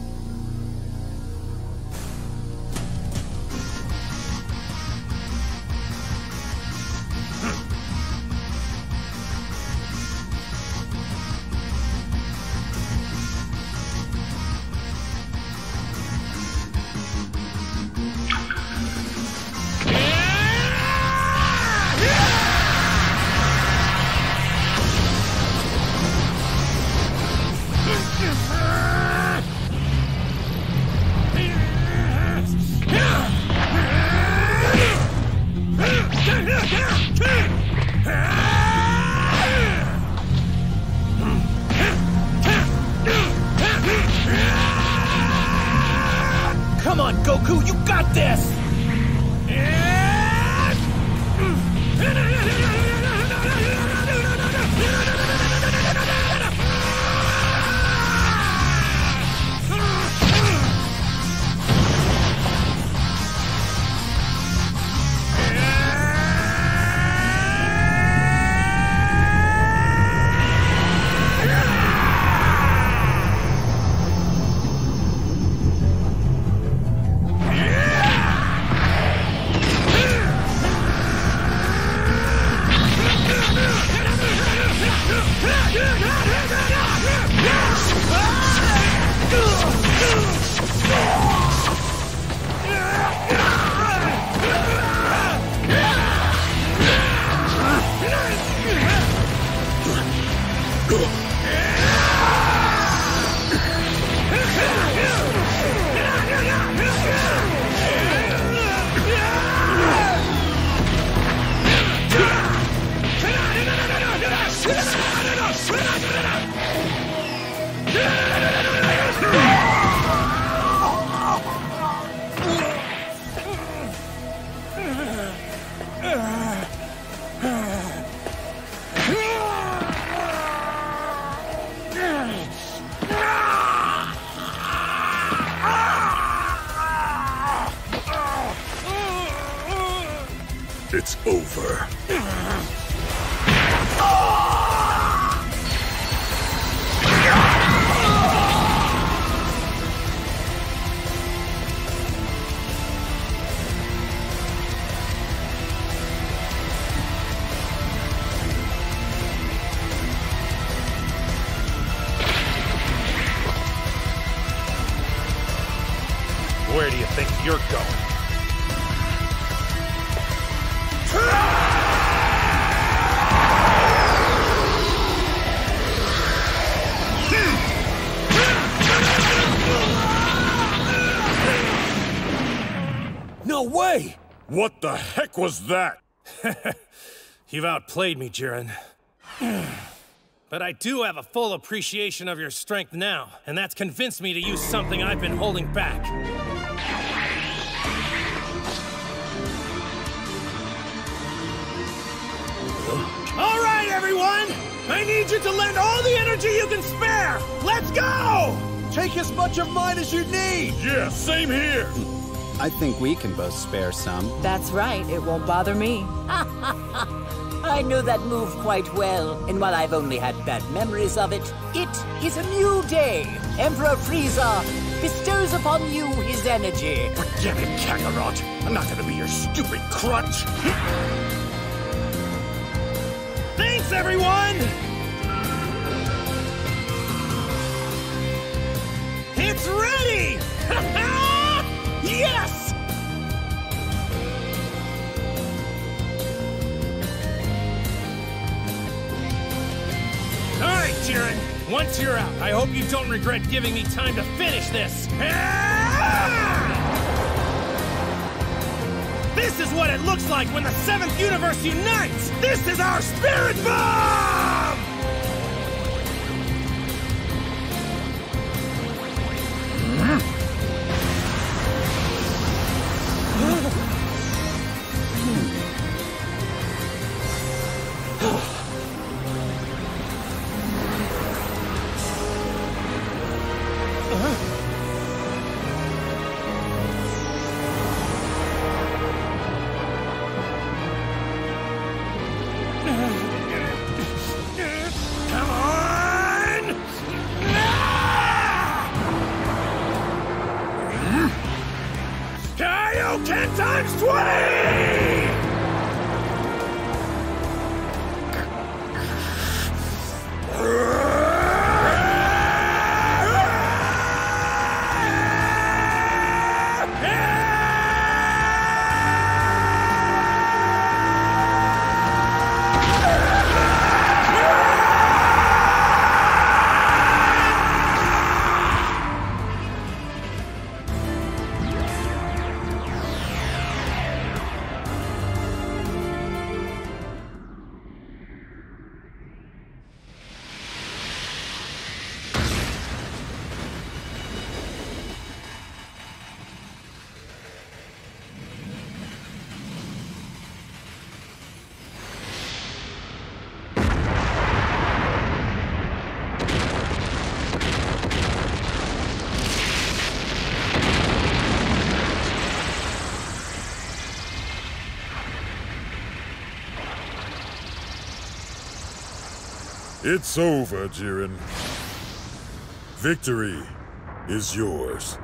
was that? You've outplayed me, Jiren. but I do have a full appreciation of your strength now, and that's convinced me to use something I've been holding back. All right, everyone! I need you to lend all the energy you can spare! Let's go! Take as much of mine as you need! Yeah, same here! I think we can both spare some. That's right, it won't bother me. I know that move quite well, and while I've only had bad memories of it, it is a new day. Emperor Frieza bestows upon you his energy. Forget it, Kakarot. I'm not gonna be your stupid crutch. Thanks, everyone! It's ready! yes! All right, Jiren. Once you're out, I hope you don't regret giving me time to finish this. Ah! This is what it looks like when the Seventh Universe unites! This is our Spirit Bomb! It's over, Jiren. Victory is yours.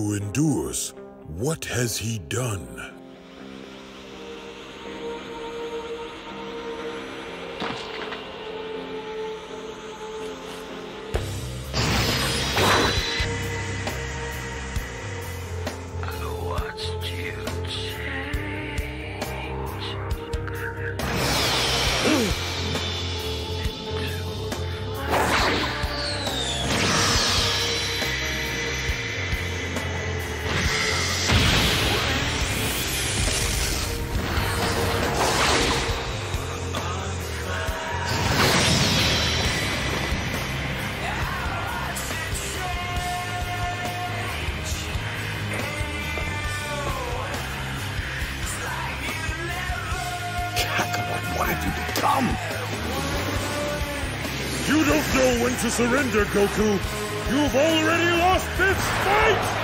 Goku endures. What has he done? Surrender, Goku. You've already lost this fight!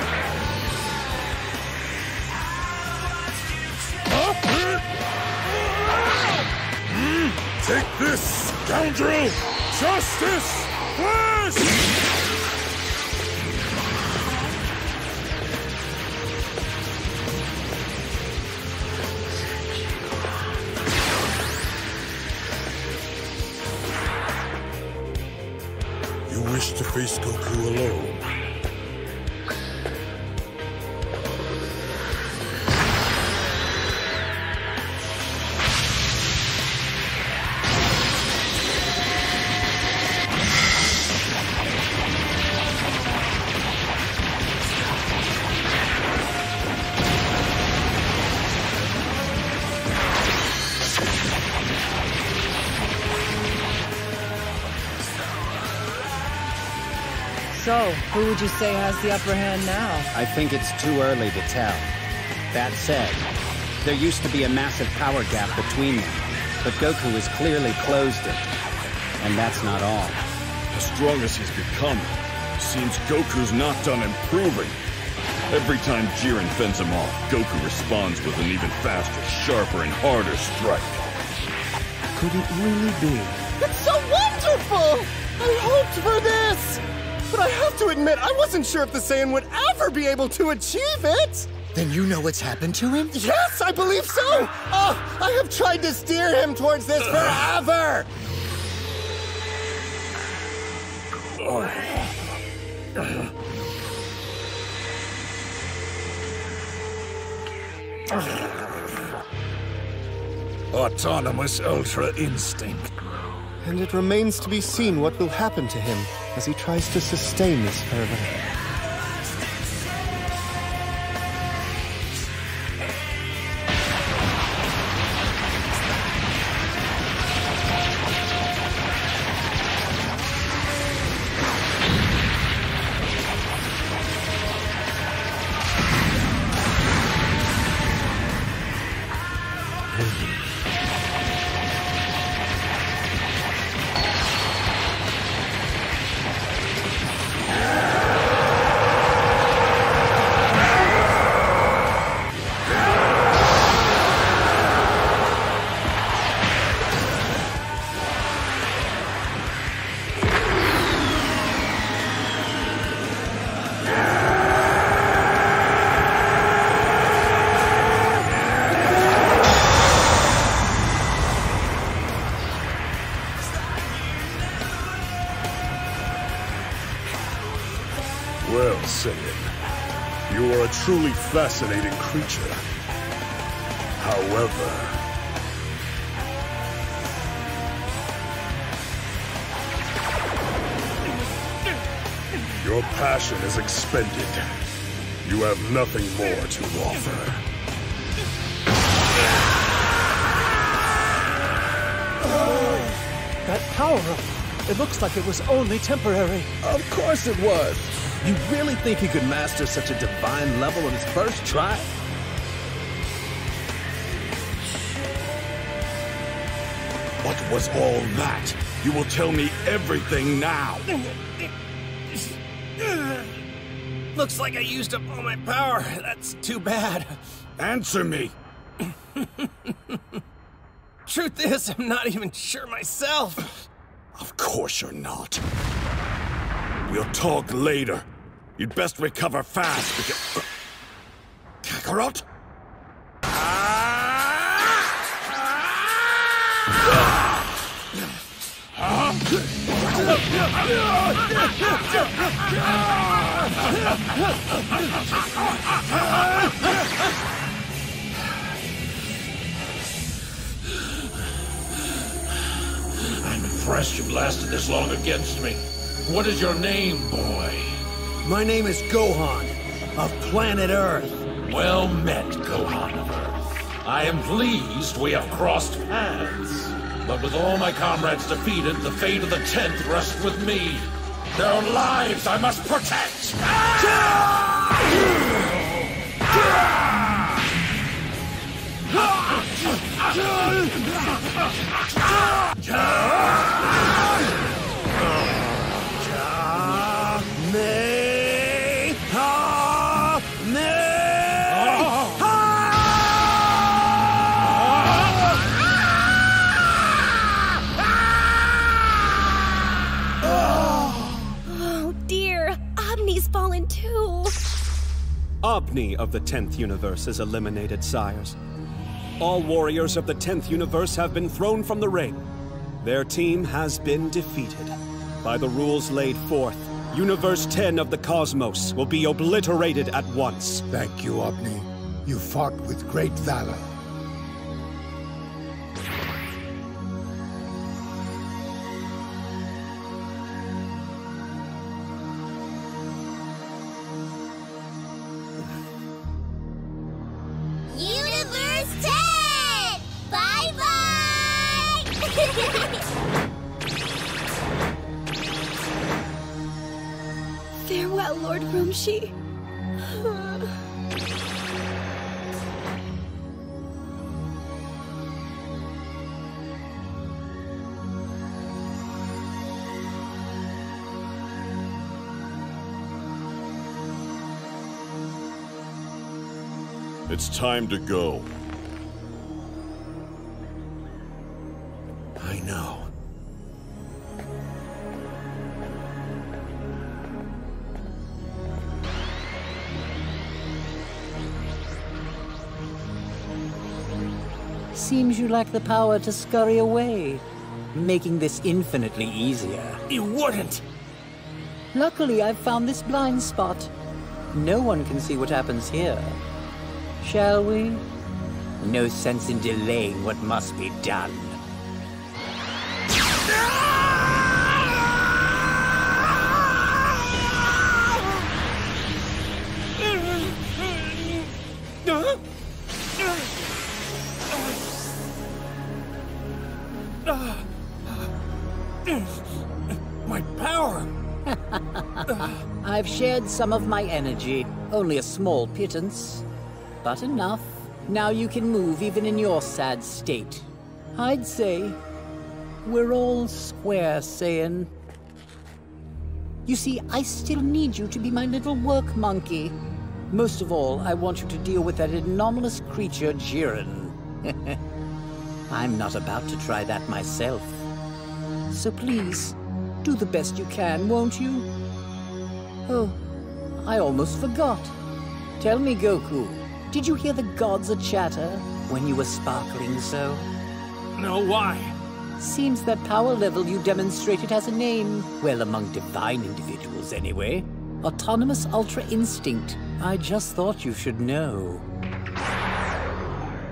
Take this, scoundrel! Justice! So, who would you say has the upper hand now? I think it's too early to tell. That said, there used to be a massive power gap between them, but Goku has clearly closed it. And that's not all. As strong as he's become, seems Goku's not done improving. Every time Jiren fends him off, Goku responds with an even faster, sharper, and harder strike. Could it really be? It's so wonderful! I hoped for this! But I have to admit, I wasn't sure if the Saiyan would ever be able to achieve it! Then you know what's happened to him? Yes, I believe so! Oh, I have tried to steer him towards this forever! Autonomous Ultra Instinct. And it remains to be seen what will happen to him as he tries to sustain this farewell. It looks like it was only temporary. Of course it was. You really think he could master such a divine level on his first try? What was all that? You will tell me everything now. Looks like I used up all my power. That's too bad. Answer me. Truth is, I'm not even sure myself. Of course you're not. We'll talk later. You'd best recover fast because... Kakarot? impressed you've lasted this long against me. What is your name, boy? My name is Gohan, of planet Earth. Well met, Gohan of Earth. I am pleased we have crossed paths. But with all my comrades defeated, the fate of the Tenth rests with me. Their own lives I must protect! Obni of the 10th universe is eliminated, sires. All warriors of the 10th universe have been thrown from the ring. Their team has been defeated. By the rules laid forth, Universe 10 of the cosmos will be obliterated at once. Thank you, Obni. You fought with great valor. It's time to go. I know. Seems you lack the power to scurry away, making this infinitely easier. You wouldn't! Luckily, I've found this blind spot. No one can see what happens here. Shall we? No sense in delaying what must be done. My power! I've shared some of my energy, only a small pittance, but enough. Now you can move even in your sad state. I'd say we're all square, Saiyan. You see, I still need you to be my little work monkey. Most of all, I want you to deal with that anomalous creature, Jiren. I'm not about to try that myself. So please, do the best you can, won't you? Oh, I almost forgot. Tell me, Goku, did you hear the gods a-chatter when you were sparkling so? No, why? Seems that power level you demonstrated has a name. Well, among divine individuals, anyway. Autonomous Ultra Instinct. I just thought you should know.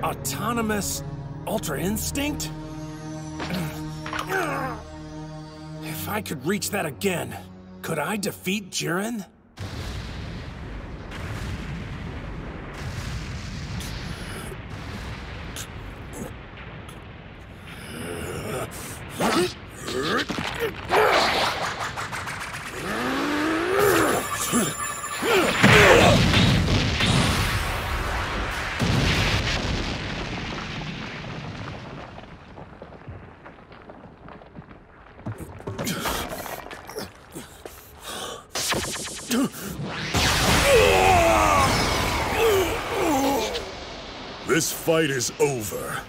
Autonomous Ultra Instinct? If I could reach that again, could I defeat Jiren? Fight is over.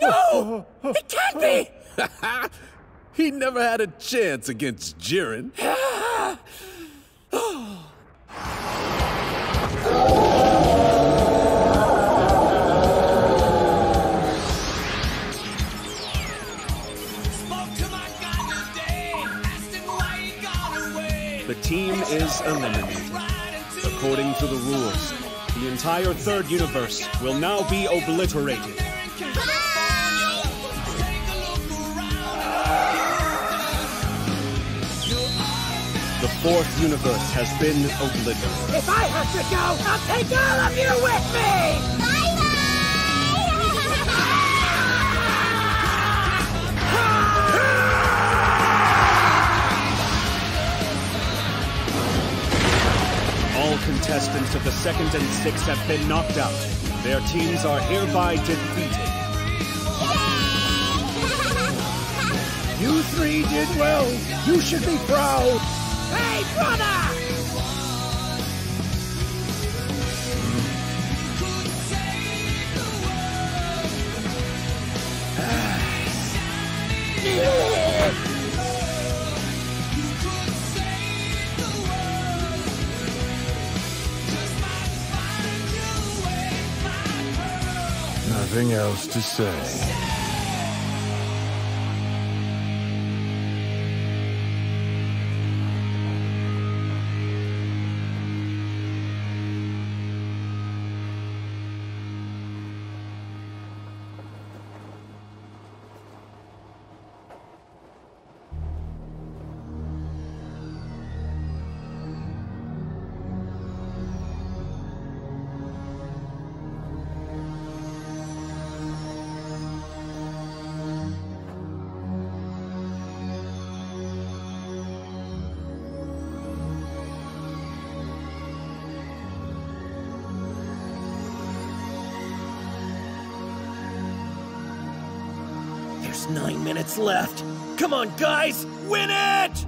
No! It can't be! he never had a chance against Jiren. is eliminated. According to the rules, the entire third universe will now be obliterated. The fourth universe has been obliterated. If I have to go, I'll take all of you with me! contestants of the second and sixth have been knocked out. Their teams are hereby defeated. you three did well. You should be proud. Hey, brother! Nothing else to say. Minutes left. Come on, guys! Win it!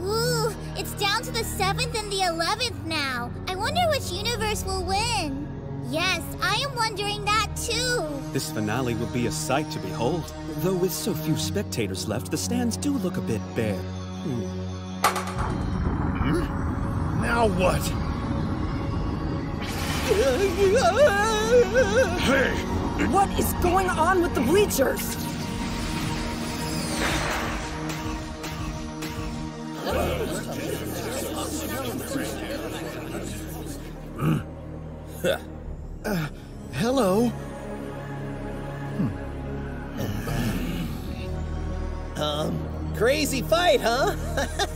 Ooh, it's down to the 7th and the 11th now. I wonder which universe will win. Yes, I am wondering that too. This finale will be a sight to behold. Though with so few spectators left, the stands do look a bit bare. Hmm. Now what? Hey! What is going on with the bleachers? Crazy fight, huh?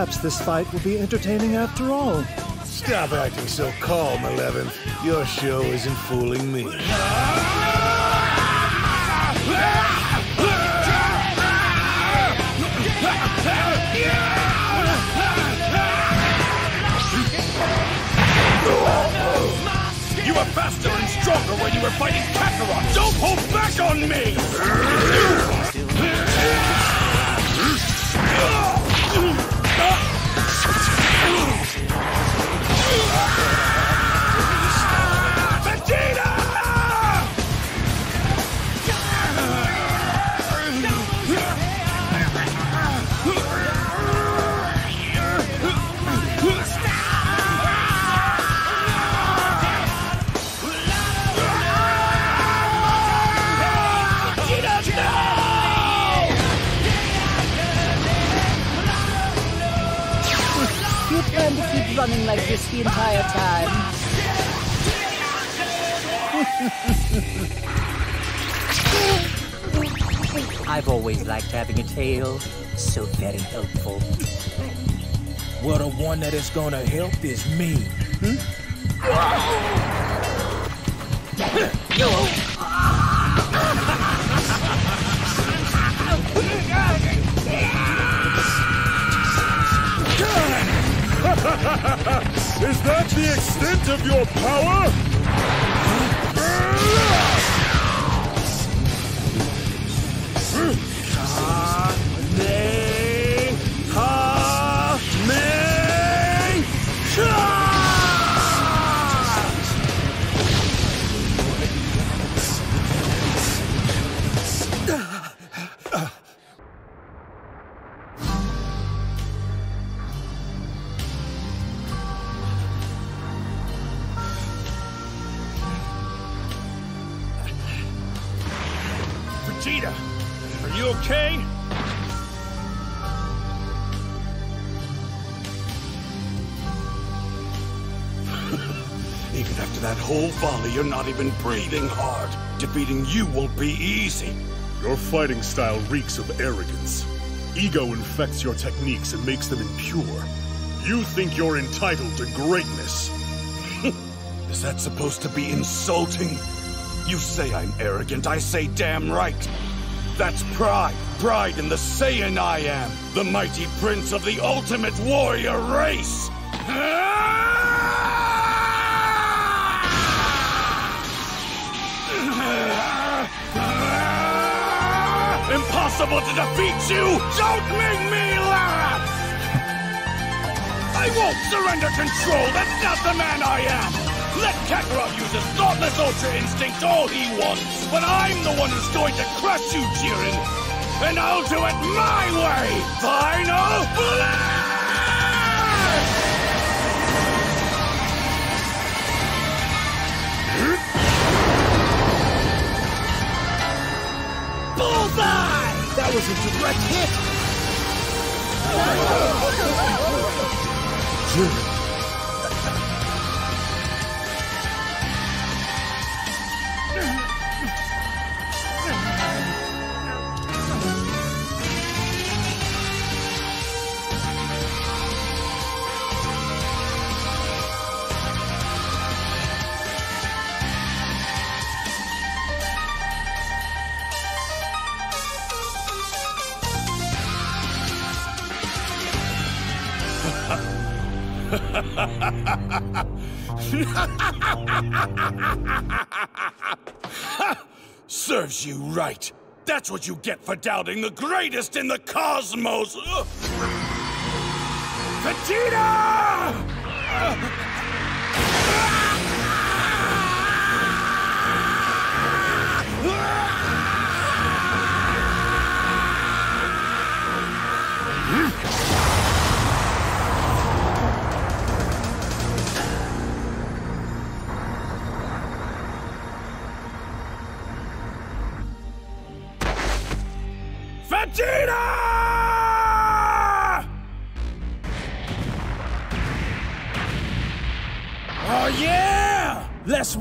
Perhaps this fight will be entertaining after all. Stop acting so calm, Eleven. Your show isn't fooling me. You were faster and stronger when you were fighting Kakarot! Don't hold back on me! Always liked having a tail. So very helpful. Well, the one that is gonna help is me. Is that the extent of your power? You're not even breathing hard. Defeating you won't be easy. Your fighting style reeks of arrogance. Ego infects your techniques and makes them impure. You think you're entitled to greatness. Is that supposed to be insulting? You say I'm arrogant, I say damn right. That's pride. Pride in the Saiyan I am. The mighty prince of the ultimate warrior race. Impossible to defeat you! Don't make me laugh! I won't surrender control! That's not the man I am! Let Kakarot use his thoughtless Ultra Instinct all he wants! But I'm the one who's going to crush you, Jiren! And I'll do it my way! Final Blast! That was a direct hit! Serves you right. That's what you get for doubting the greatest in the cosmos. Vegeta!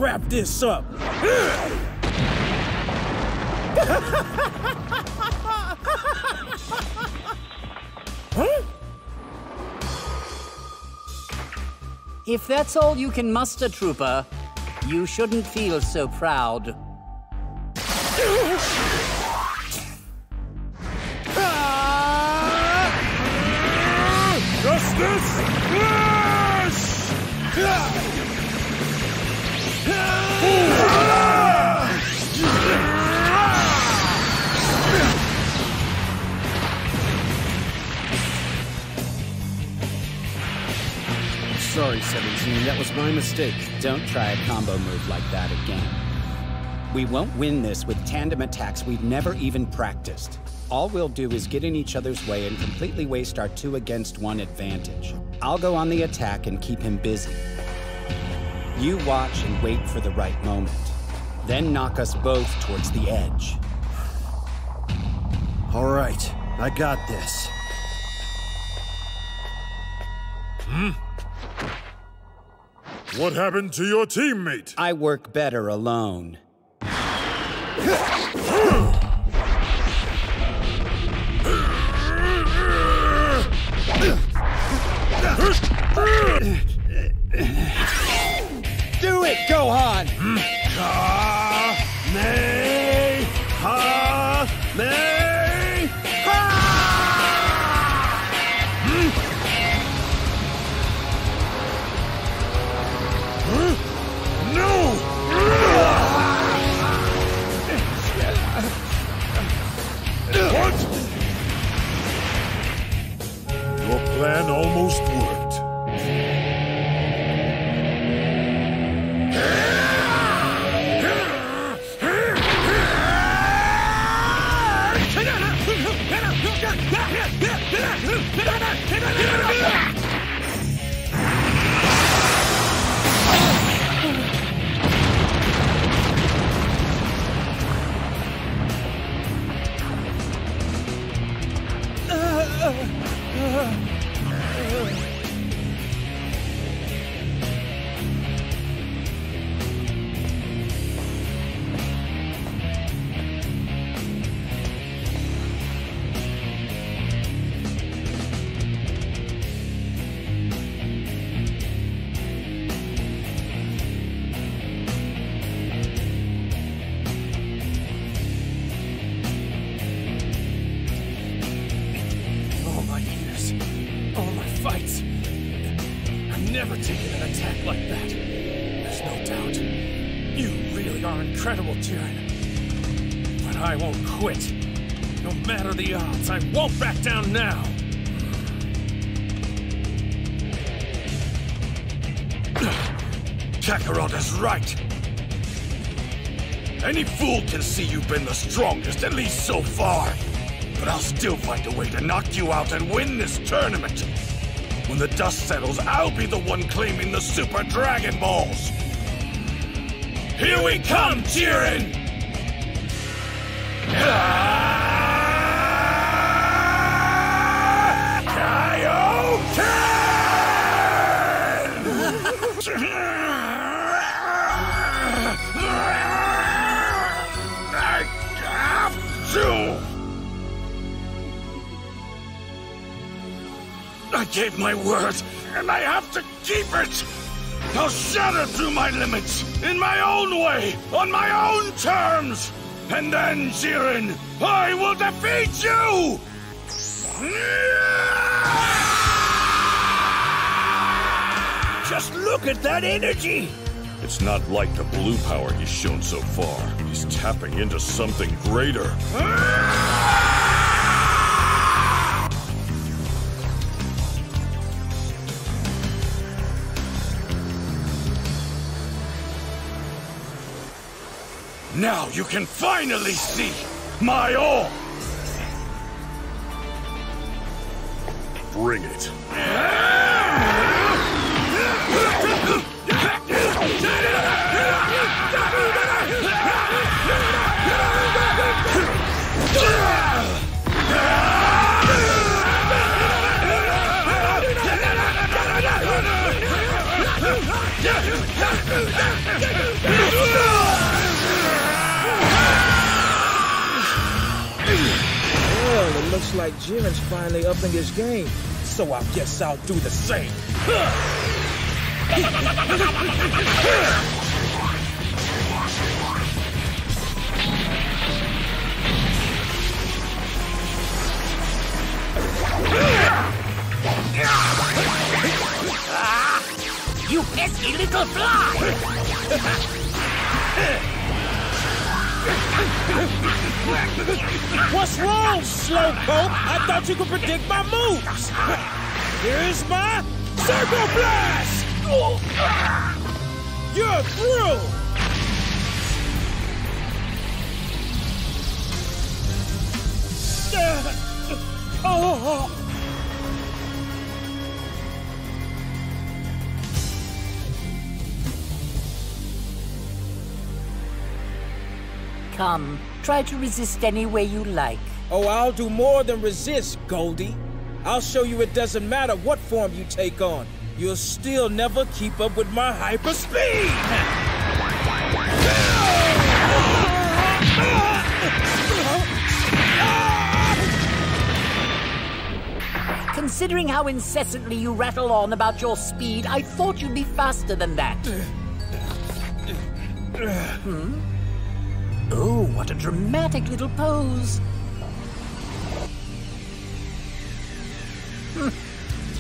Wrap this up. huh? If that's all you can muster, Trooper, you shouldn't feel so proud. Justice! Yes! Sorry, 17, that was my mistake. Don't try a combo move like that again. We won't win this with tandem attacks we've never even practiced. All we'll do is get in each other's way and completely waste our two against one advantage. I'll go on the attack and keep him busy. You watch and wait for the right moment. Then knock us both towards the edge. All right, I got this. Hmm? What happened to your teammate? I work better alone. Do it, Gohan! Hmm. Ka, see you've been the strongest, at least so far. But I'll still find a way to knock you out and win this tournament. When the dust settles, I'll be the one claiming the Super Dragon Balls. Here we come, Jiren! I gave my word, and I have to keep it! I'll shatter through my limits, in my own way, on my own terms! And then, Jiren, I will defeat you! Just look at that energy! It's not like the blue power he's shown so far. He's tapping into something greater. Ah! Now you can finally see my all! Bring it. Like Jiren's finally upping his game, so I guess I'll do the same. You pesky little fly! What's wrong, Slowpoke? I thought you could predict my moves. Here's my Circle Blast! You're through! Oh! Come, try to resist any way you like. Oh, I'll do more than resist, Goldie. I'll show you it doesn't matter what form you take on. You'll still never keep up with my hyper speed! Considering how incessantly you rattle on about your speed, I thought you'd be faster than that. Hmm? Oh, what a dramatic little pose. Hmm.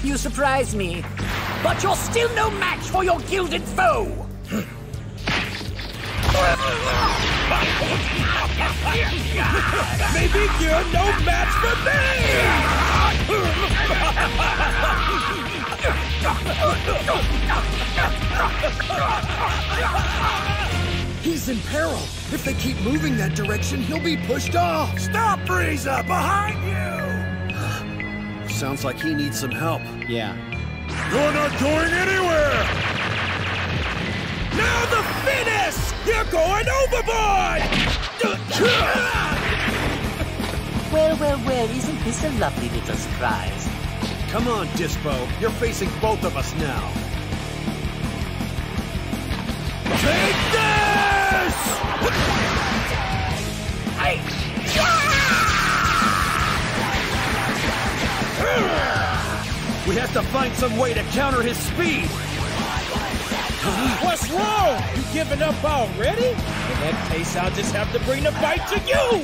You surprise me. But you're still no match for your gilded foe! Maybe you're no match for me! He's in peril. If they keep moving that direction, he'll be pushed off. Stop, Frieza! Behind you! Sounds like he needs some help. Yeah. You're not going anywhere! Now the finish! You're going overboard! Well, well, well, isn't this a lovely little surprise? Come on, Dyspo. You're facing both of us now. Take this! We have to find some way to counter his speed. What's wrong? You giving up already? In that case, I'll just have to bring the fight to you!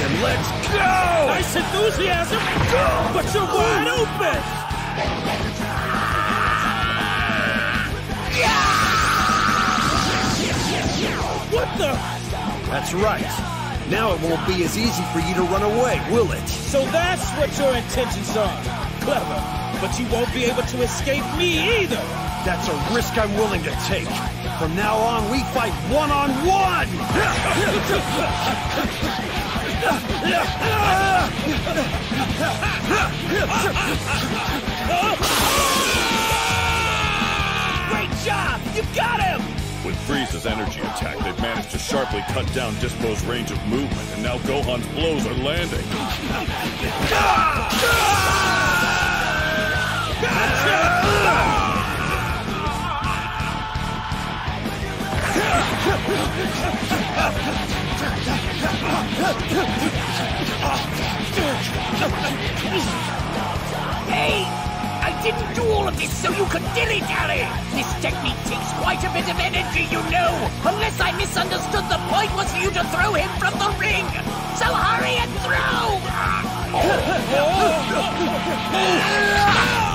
And let's go! Nice enthusiasm, but you're wide open! What the? That's right. Now it won't be as easy for you to run away, will it? So that's what your intentions are. Clever. But you won't be able to escape me either. That's a risk I'm willing to take. From now on, we fight one on one! Great job! You got him! With Frieza's energy attack, they've managed to sharply cut down Dyspo's range of movement, and now Gohan's blows are landing. Hey! Didn't do all of this so you could dilly-dally! This technique takes quite a bit of energy, you know! Unless I misunderstood, the point was for you to throw him from the ring! So hurry and That's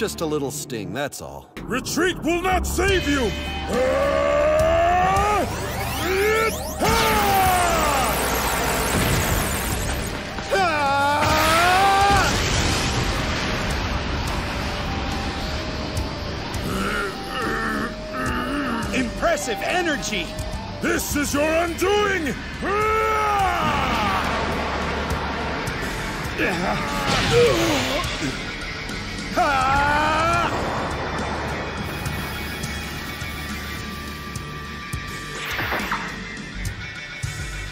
just a little sting, that's all. Retreat will not save you! Impressive energy! This is your undoing!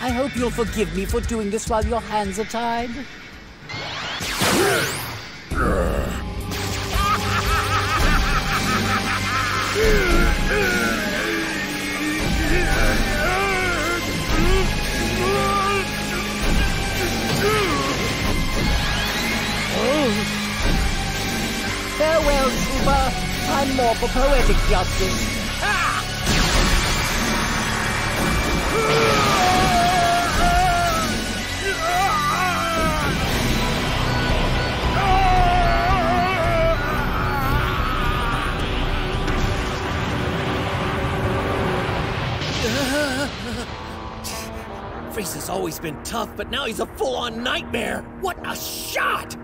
I hope you'll forgive me for doing this while your hands are tied. Farewell, Trooper. Time more for poetic justice. Frieza's always been tough, but now he's a full-on nightmare. What a shot!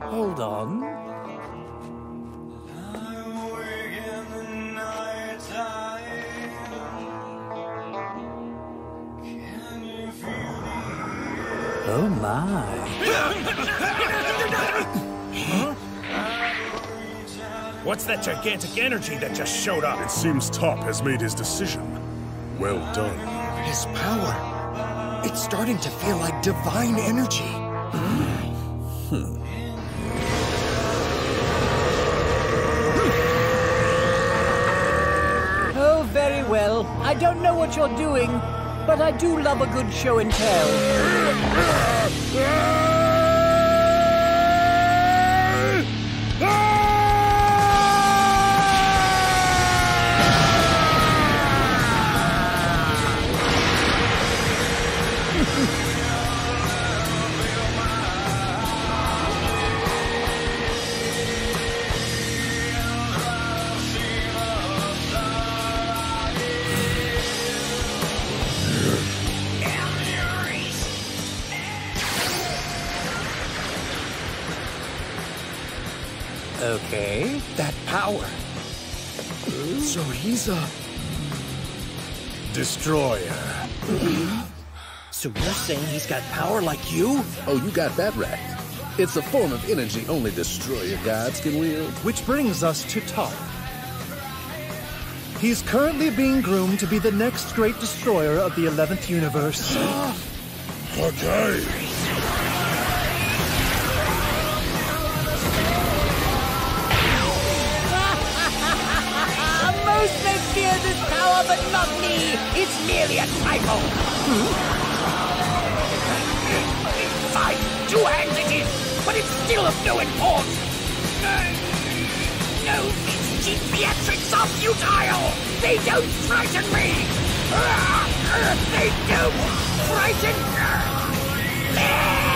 Hold on. Oh my. What's that gigantic energy that just showed up? It seems Top has made his decision. Well done. His power. It's starting to feel like divine energy. Oh, very well. I don't know what you're doing, but I do love a good show and tell. Power. So he's a. Destroyer. So you're saying he's got power like you? Oh, you got that right. It's a form of energy only destroyer gods can wield. Which brings us to Top. He's currently being groomed to be the next great destroyer of the 11th universe. Okay. Burden on me is merely a trifle. Fine, two hands it is, but it's still of no import. No, cheap theatrics are futile. They don't frighten me. They don't frighten Wow!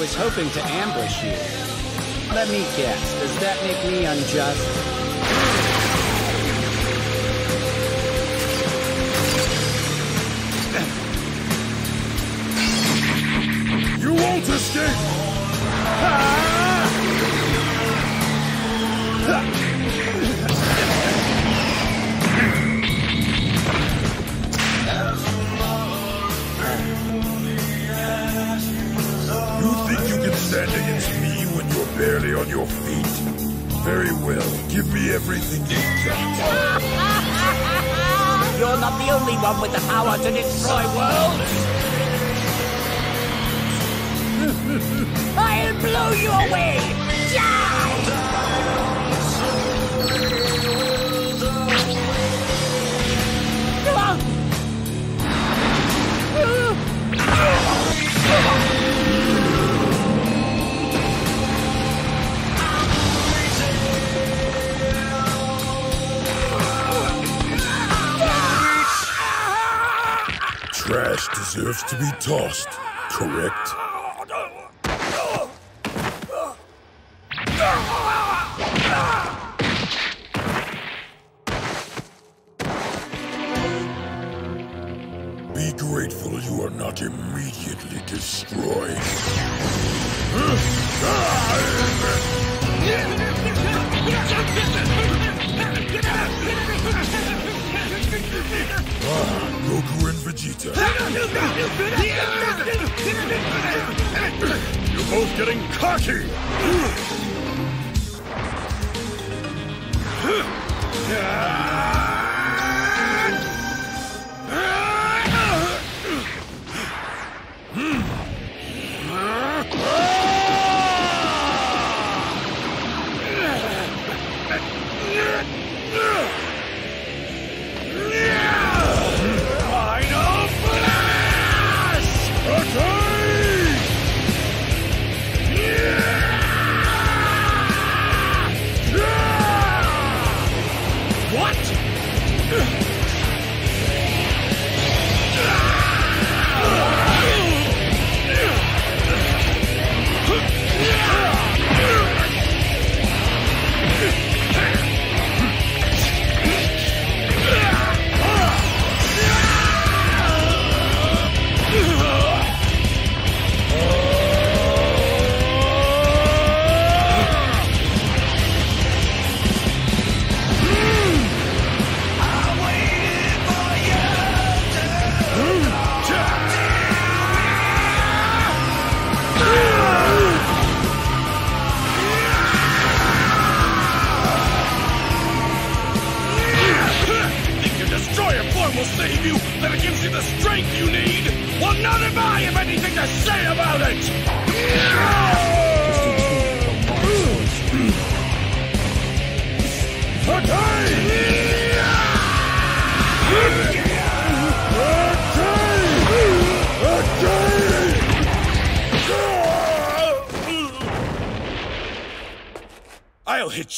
Was hoping to ambush you. Let me guess, does that make me unjust? You won't escape! To be tossed, correct?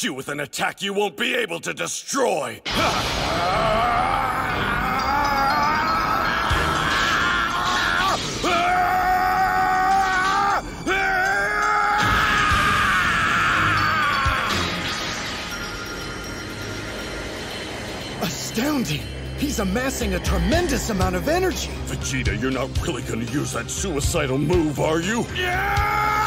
I'll you with an attack you won't be able to destroy! Astounding! He's amassing a tremendous amount of energy. Vegeta, you're not really gonna use that suicidal move, are you? I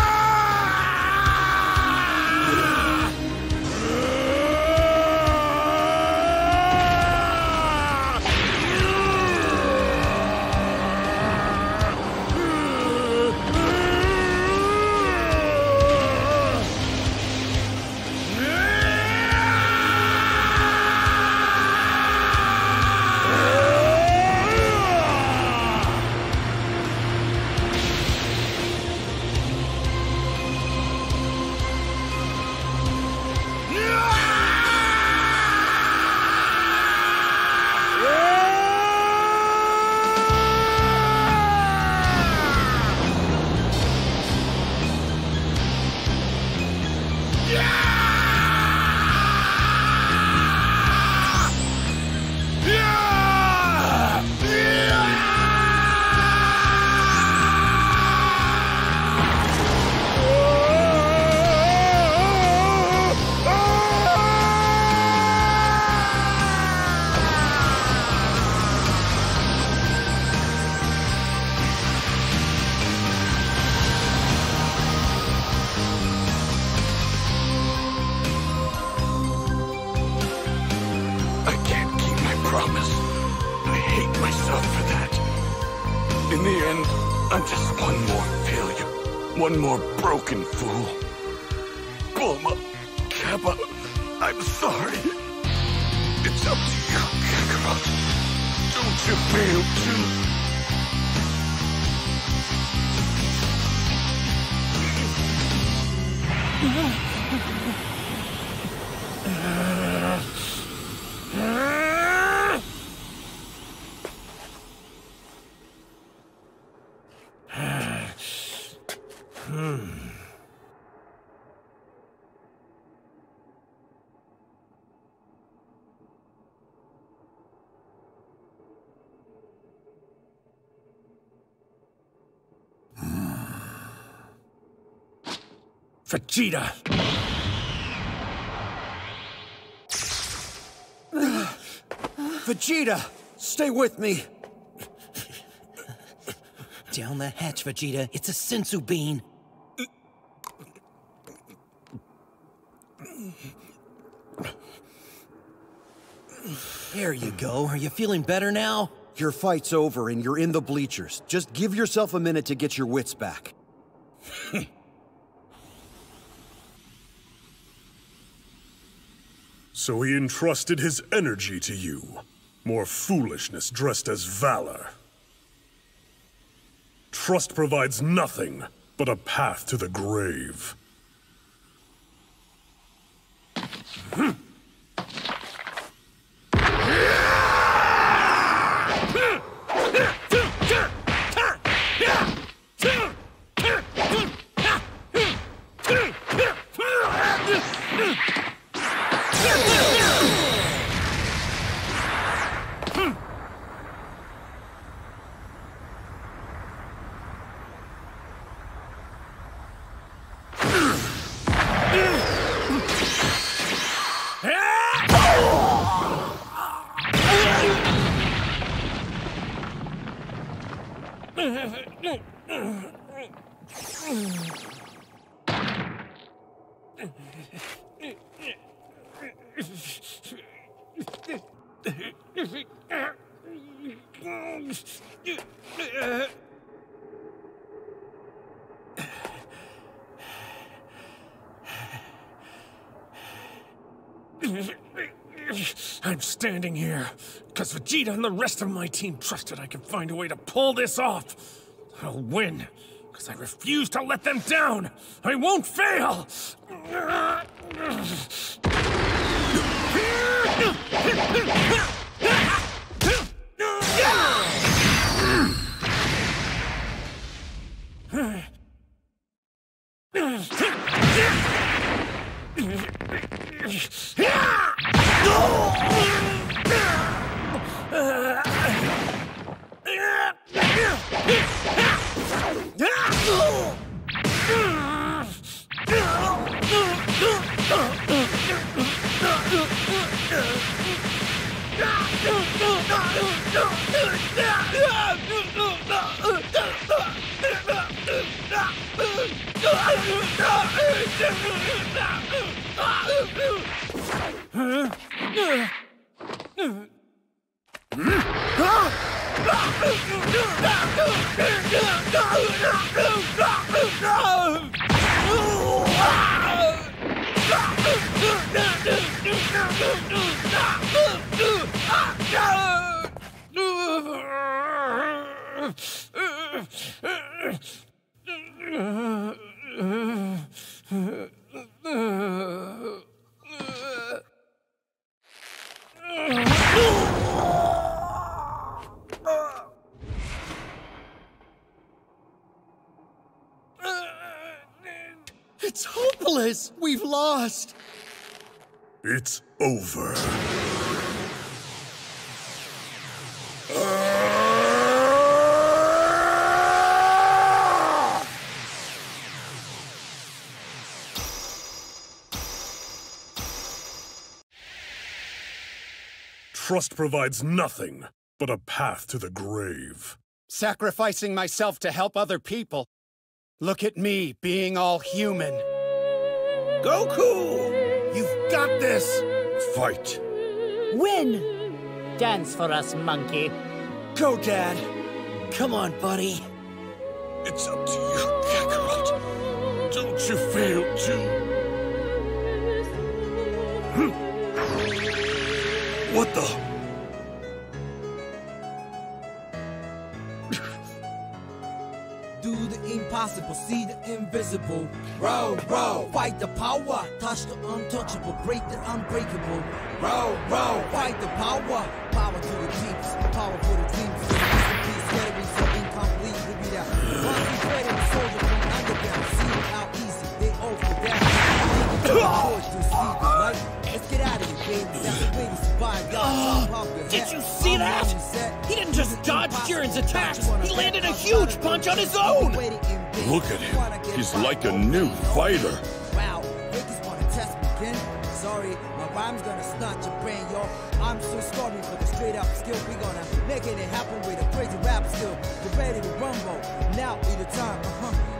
Vegeta! Vegeta, stay with me. Down the hatch, Vegeta. It's a senzu bean. There you go. Are you feeling better now? Your fight's over and you're in the bleachers. Just give yourself a minute to get your wits back. So he entrusted his energy to you. More foolishness dressed as valor. Trust provides nothing but a path to the grave. I'm standing here because Vegeta and the rest of my team trusted I could find a way to pull this off. I'll win because I refuse to let them down. I won't fail. We've lost! It's over. Trust provides nothing but a path to the grave. Sacrificing myself to help other people. Look at me, being all human. Goku! You've got this! Fight! Win! Dance for us, monkey. Go, Dad! Come on, buddy. It's up to you, Kakarot. Don't you fail to... Hmm. What the... Do the impossible, see the invisible. Row, row, fight the power, touch the untouchable, break the unbreakable. Row, row, fight the power, power to the deeps, power for the dreams. Peace, scattering so incomplete, we be that. Concentrated soldier from underground, see how easy they all for that. Did you see that? He didn't just dodge Jiren's attacks. He landed a huge punch on his own. Look at him. He's like a new fighter. Wow, Lakers wanna test me again? Sorry, my rhyme's gonna stunt your brain, yo. I'm so stormy for the straight up skill. We gonna make it happen with a crazy rap skill. Get ready to rumble. Now is the time, uh huh.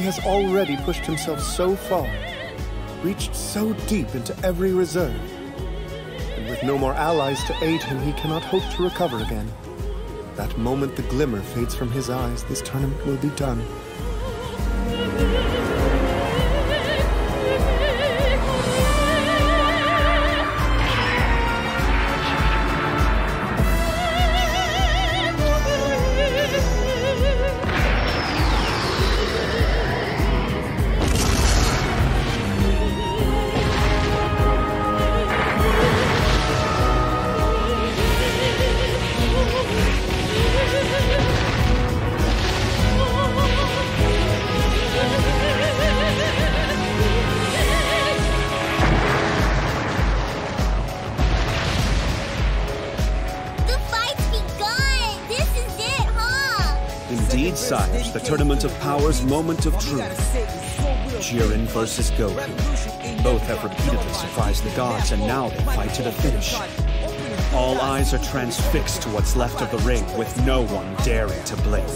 He has already pushed himself so far, reached so deep into every reserve. And with no more allies to aid him, he cannot hope to recover again. That moment the glimmer fades from his eyes, this tournament will be done. Moment of truth. Jiren versus Goku. Both have repeatedly surprised the gods, and now they fight to the finish. All eyes are transfixed to what's left of the ring, with no one daring to blink.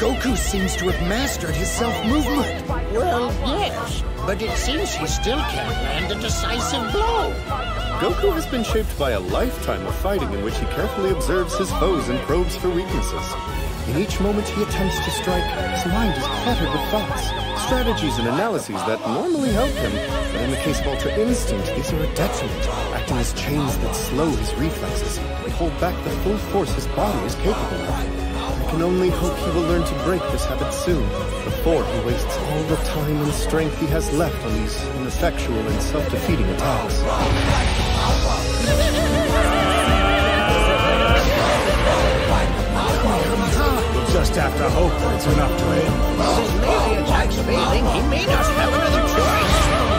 Goku seems to have mastered his self-movement. Well, yes, but it seems he still can't land a decisive blow. Goku has been shaped by a lifetime of fighting in which he carefully observes his foes and probes for weaknesses. In each moment he attempts to strike, his mind is cluttered with thoughts, strategies and analyses that normally help him, but in the case of Ultra Instinct, these are a detriment, acting as chains that slow his reflexes and hold back the full force his body is capable of. I can only hope he will learn to break this habit soon, before he wastes all the time and strength he has left on these ineffectual and self-defeating attacks. We'll just have to hope that it's enough to end. Since maybe attack's failing, he may not have another choice.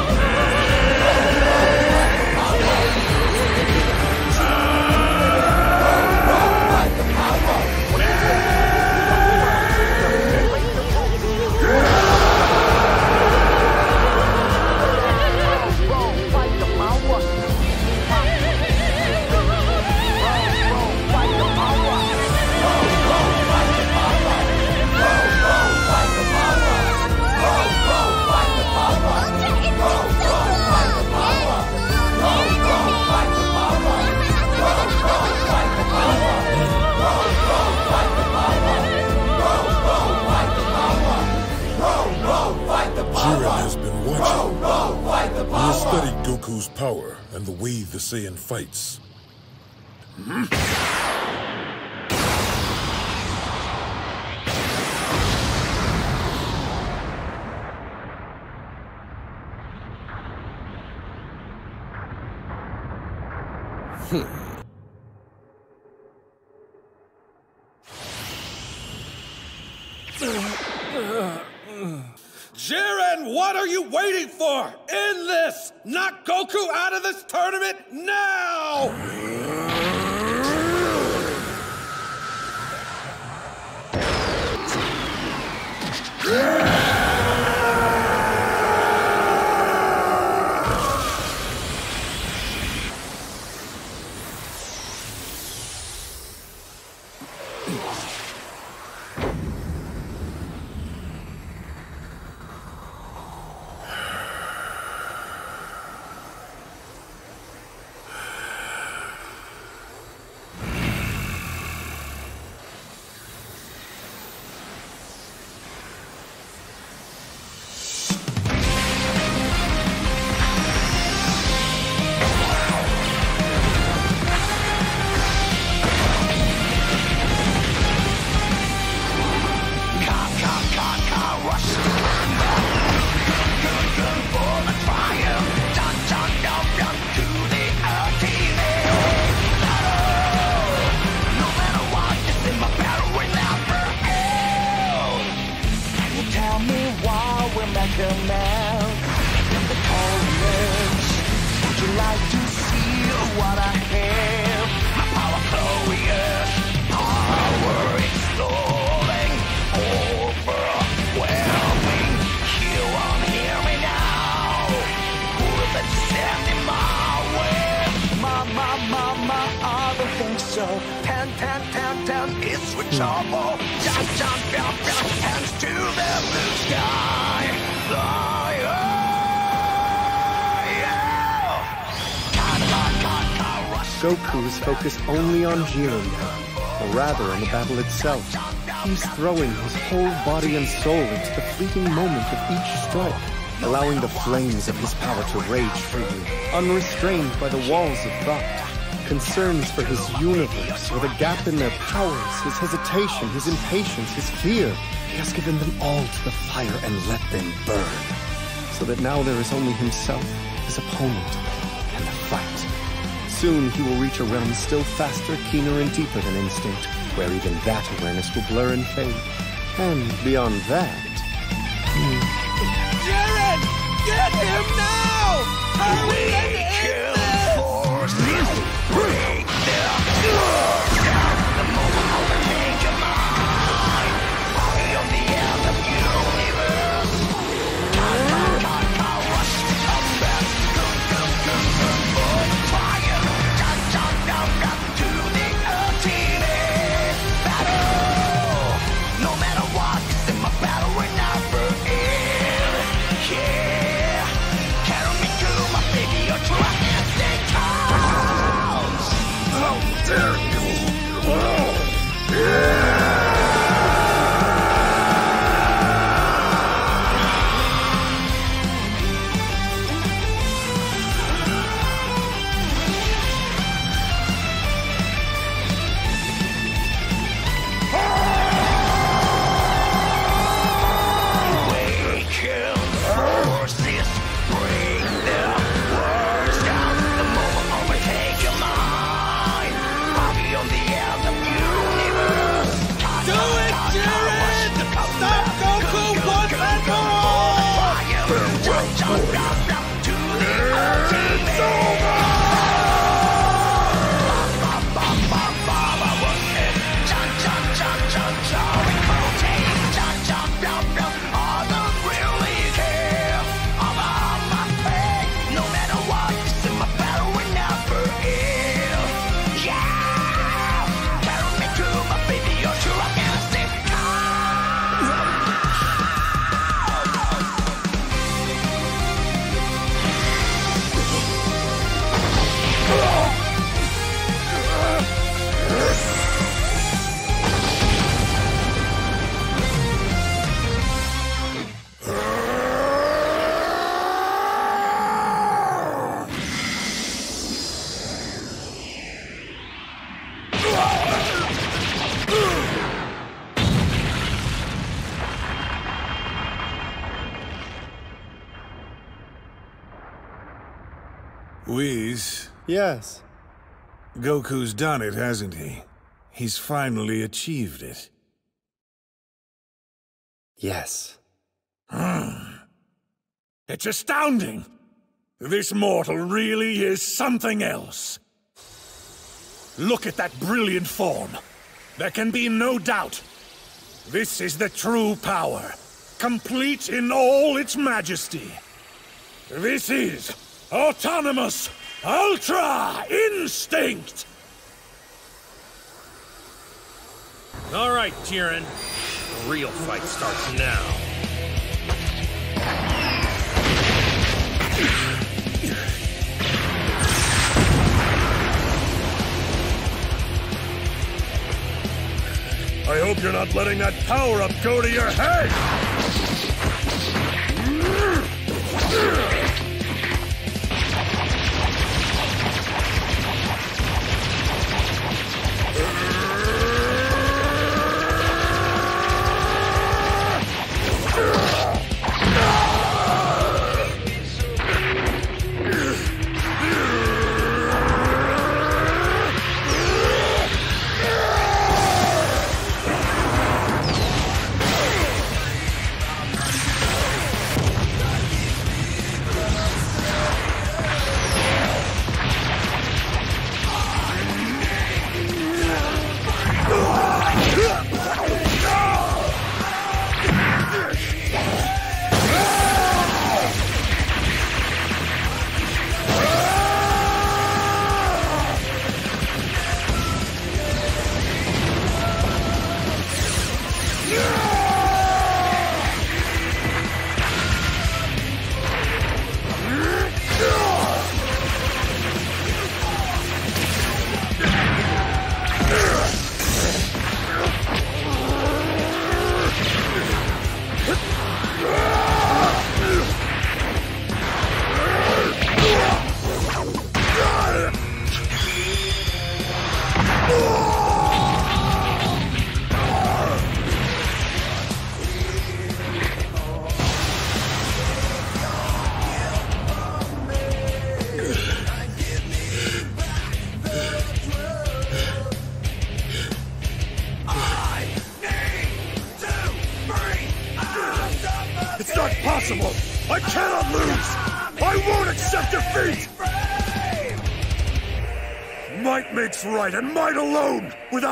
Power and the way the Saiyan fights. Jiren, are you waiting for? End this! Knock Goku out of this tournament now! Tell Goku is focused only on Jiren or rather on the battle itself. He's throwing his whole body and soul into the fleeting moment of each strike, allowing the flames of his power to rage freely, unrestrained by the walls of thought. Concerns for his universe, or the gap in their powers, his hesitation, his impatience, his fear. He has given them all to the fire and let them burn. So that now there is only himself, his opponent. Soon he will reach a realm still faster, keener, and deeper than instinct, where even that awareness will blur and fade. And beyond that, Jiren! Get him now! Hurry and Yes. Goku's done it, hasn't he? He's finally achieved it. Yes. Hmm. It's astounding! This mortal really is something else. Look at that brilliant form. There can be no doubt. This is the true power, complete in all its majesty. This is autonomous Ultra Instinct! All right, Jiren. The real fight starts now. I hope you're not letting that power-up go to your head!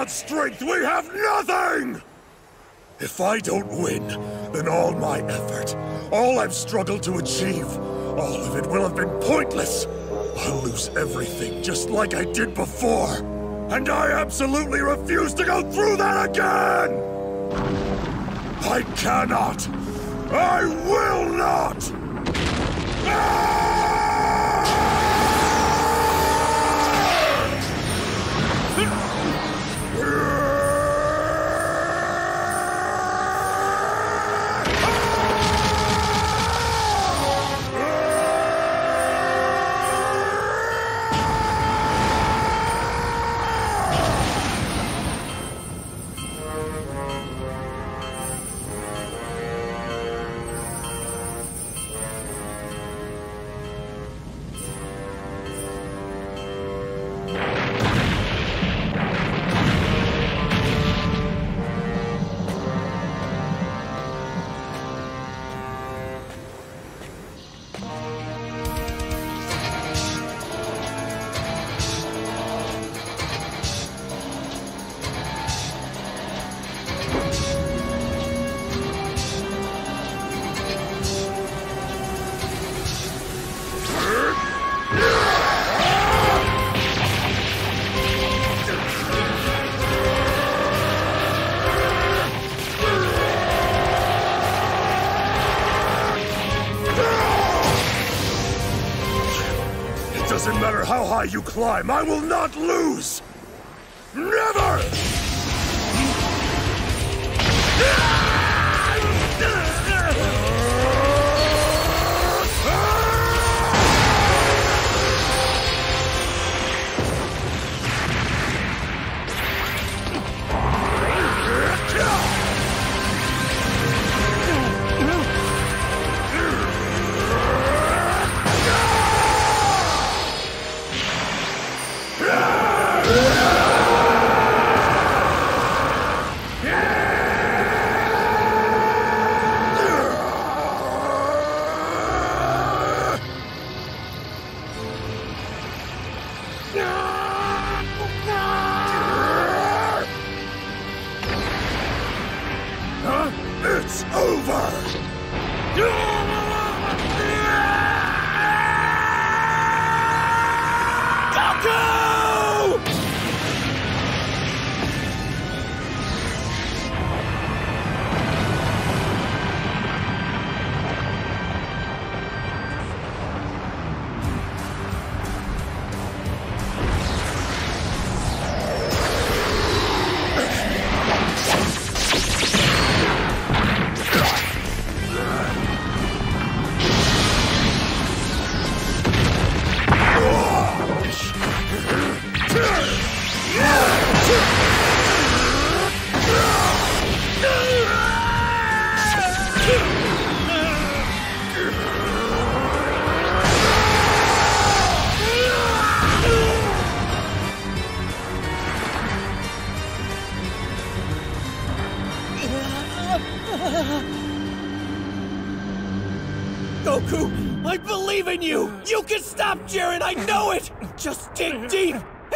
Strength, we have nothing! If I don't win, then all my effort, all I've struggled to achieve, all of it will have been pointless! I'll lose everything just like I did before! And I absolutely refuse to go through that again! I cannot! I will not! It climb, I will not lose!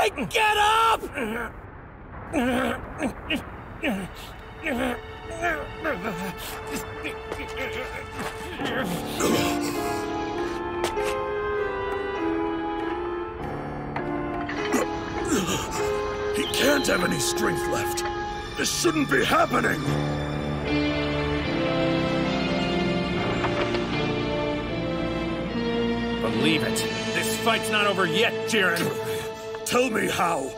Deep get up! He can't have any strength left. This shouldn't be happening. Believe it. This fight's not over yet, Jiren. Tell me how.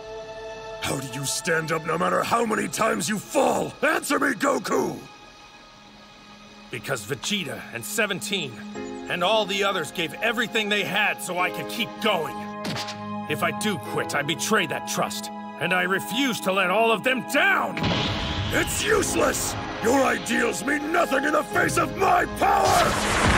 How do you stand up no matter how many times you fall? Answer me, Goku! Because Vegeta and 17 and all the others gave everything they had so I could keep going. If I do quit, I betray that trust. And I refuse to let all of them down! It's useless! Your ideals mean nothing in the face of my power!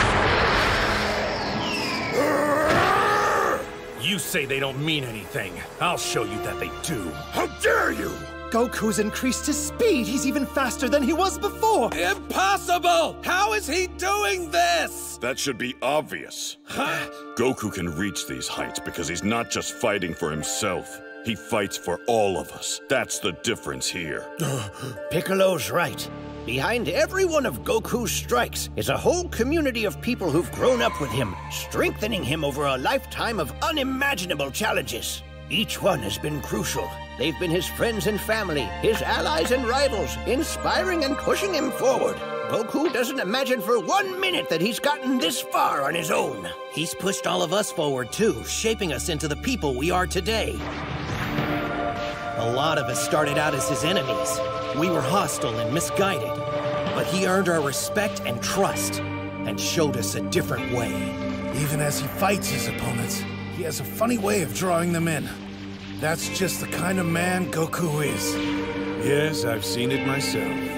You say they don't mean anything. I'll show you that they do. How dare you! Goku's increased his speed. He's even faster than he was before. Impossible! How is he doing this? That should be obvious. Goku can reach these heights because he's not just fighting for himself. He fights for all of us. That's the difference here. Piccolo's right. Behind every one of Goku's strikes is a whole community of people who've grown up with him, strengthening him over a lifetime of unimaginable challenges. Each one has been crucial. They've been his friends and family, his allies and rivals, inspiring and pushing him forward. Goku doesn't imagine for one minute that he's gotten this far on his own. He's pushed all of us forward too, shaping us into the people we are today. A lot of us started out as his enemies. We were hostile and misguided. But he earned our respect and trust, and showed us a different way. Even as he fights his opponents, he has a funny way of drawing them in. That's just the kind of man Goku is. Yes, I've seen it myself.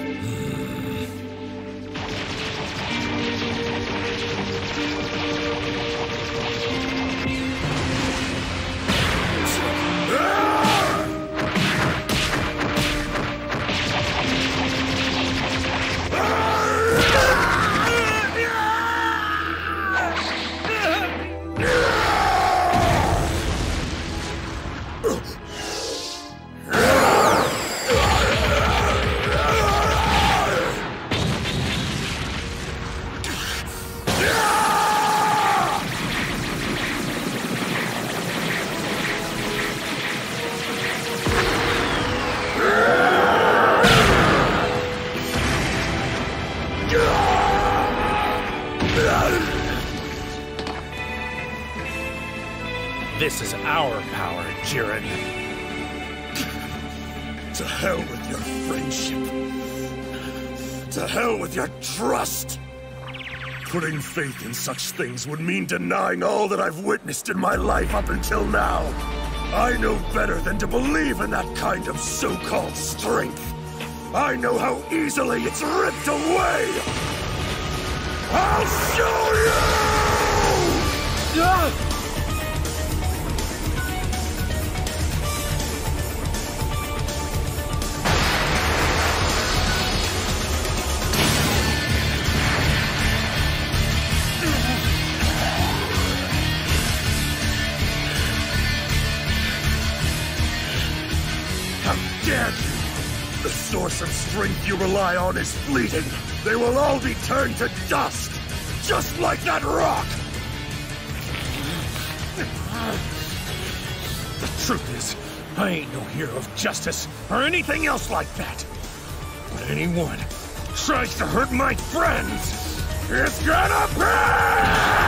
Faith in such things would mean denying all that I've witnessed in my life up until now. I know better than to believe in that kind of so-called strength. I know how easily it's ripped away. I'll show you! Ah! Strength you rely on is fleeting. They will all be turned to dust, just like that rock! The truth is, I ain't no hero of justice or anything else like that. But anyone tries to hurt my friends, it's gonna Why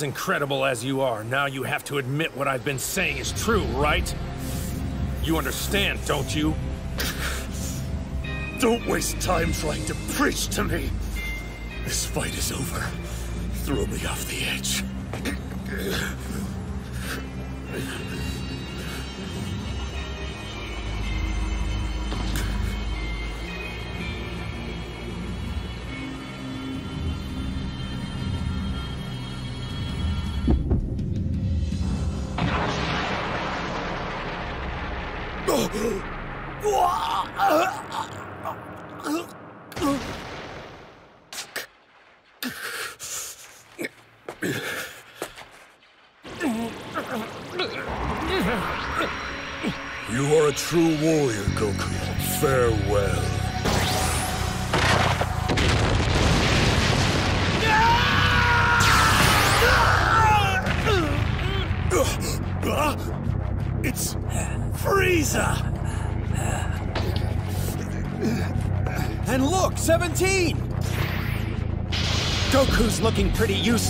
As incredible as you are, now you have to admit what I've been saying is true, right? You understand, don't you? Don't waste time trying to preach to me. This fight is over. Throw me off the edge.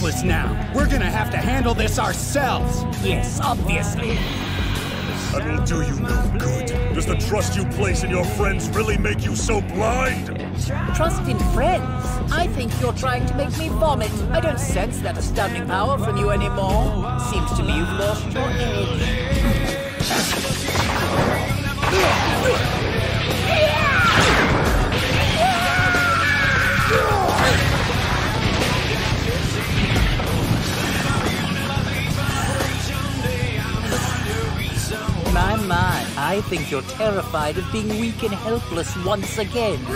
Useless now. We're gonna have to handle this ourselves. Yes, obviously. That will do you no good. Does the trust you place in your friends really make you so blind? Trust in friends? I think you're trying to make me vomit. I don't sense that astounding power from you anymore. Seems to me you've lost your edge. I think you're terrified of being weak and helpless once again. You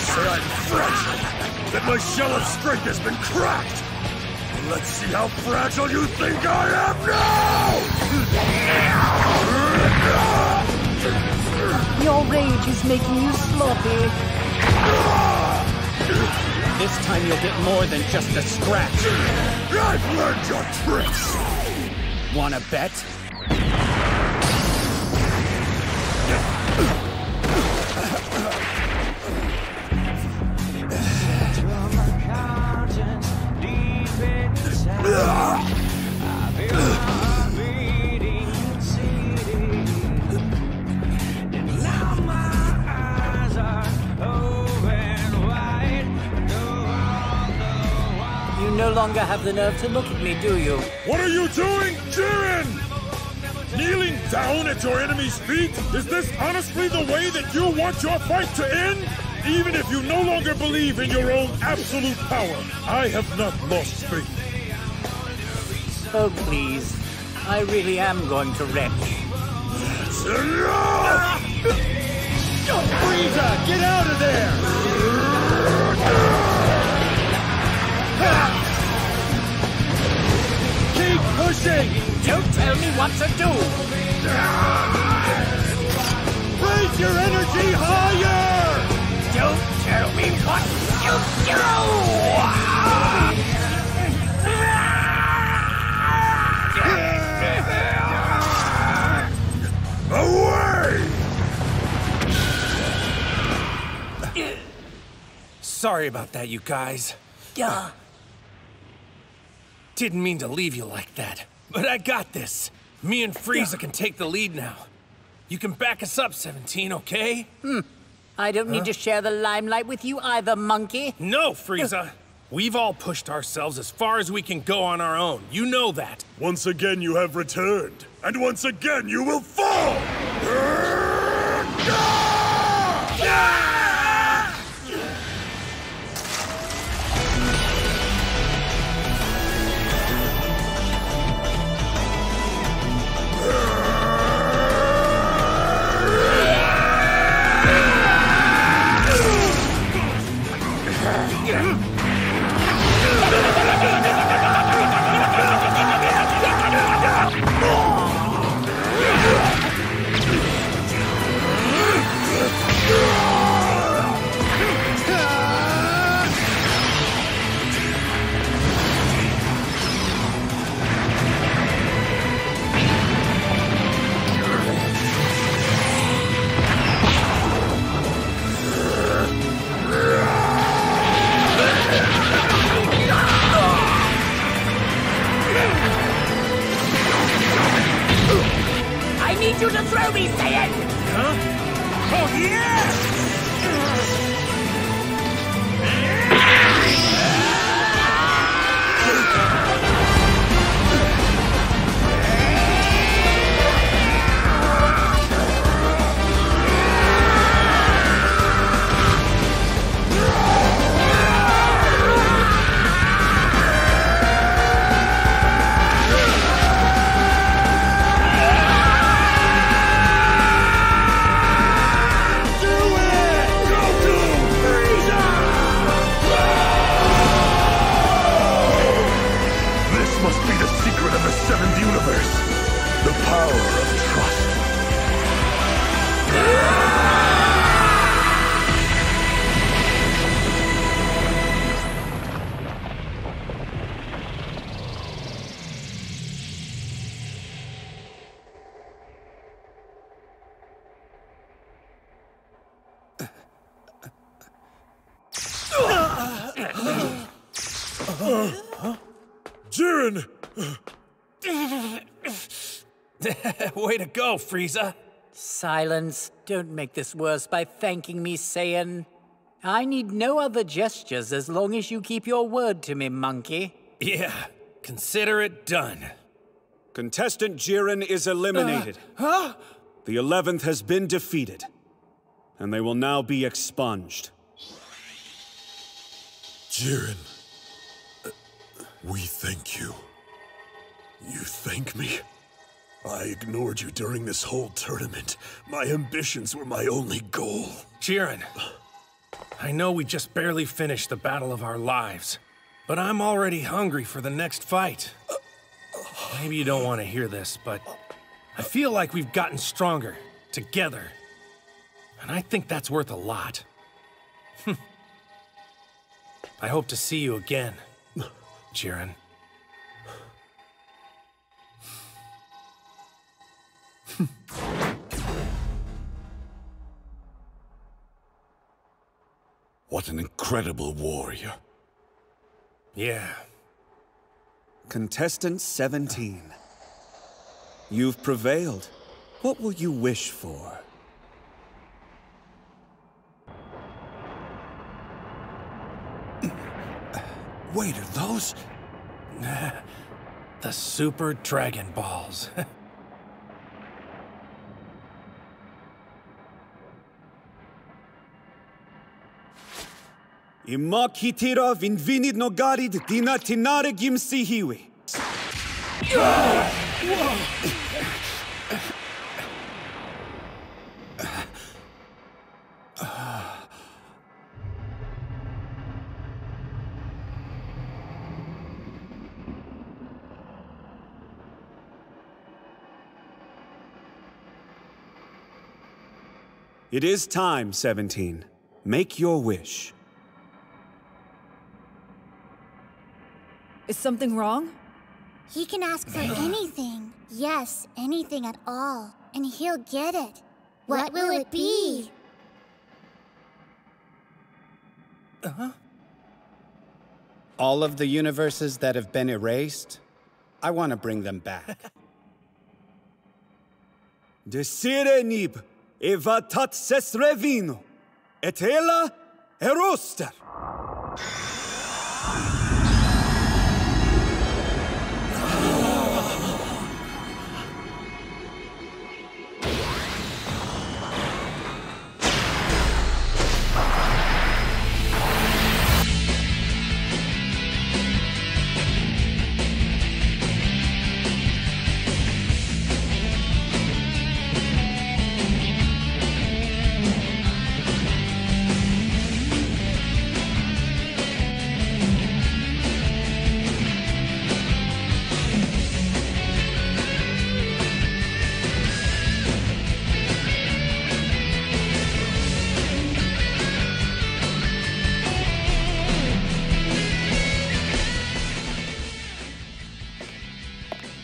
say I'm fragile, that my shell of strength has been cracked. Let's see how fragile you think I am now! Your rage is making you sloppy. This time you'll get more than just a scratch. I've learned your tricks! Wanna bet? The nerve to look at me, do you? What are you doing, Jiren? Kneeling down at your enemy's feet? Is this honestly the way that you want your fight to end? Even if you no longer believe in your own absolute power, I have not lost faith. Oh, please. I really am going to. That's enough! Frieza, get out of there! Keep pushing! Don't tell me what to do! Raise your energy higher! Don't tell me what to Away! Sorry about that, you guys. Yeah. Didn't mean to leave you like that, but I got this. Me and Frieza can take the lead now. You can back us up, 17, okay? Hmm. I don't need to share the limelight with you either, monkey. No, Frieza. We've all pushed ourselves as far as we can go on our own. You know that. Once again you have returned, and once again you will fall! need you to throw me, Saiyan! Huh? Oh, yeah! Way to go, Frieza. Silence. Don't make this worse by thanking me, Saiyan. I need no other gestures as long as you keep your word to me, monkey. Yeah, consider it done. Contestant Jiren is eliminated. Huh? The 11th has been defeated, and they will now be expunged. Jiren, uh, we thank you. You thank me? I ignored you during this whole tournament. My ambitions were my only goal. Jiren, I know we just barely finished the battle of our lives, but I'm already hungry for the next fight. Maybe you don't want to hear this, but I feel like we've gotten stronger together. And I think that's worth a lot. I hope to see you again, Jiren. What an incredible warrior. Yeah. Contestant 17. You've prevailed. What will you wish for? Wait, are those? the Super Dragon Balls. Vinvinid nogarid dina tinare. It is time, 17. Make your wish. Is something wrong? He can ask for anything. Yes, anything at all. And he'll get it. What, will it be? Uh-huh. All of the universes that have been erased, I want to bring them back. Desire nib, evatat ses revino, et ela eroster.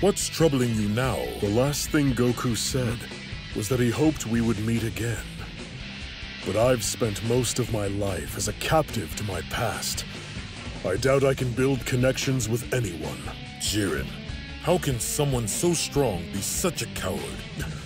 What's troubling you now? The last thing Goku said was that he hoped we would meet again. But I've spent most of my life as a captive to my past. I doubt I can build connections with anyone. Jiren, how can someone so strong be such a coward?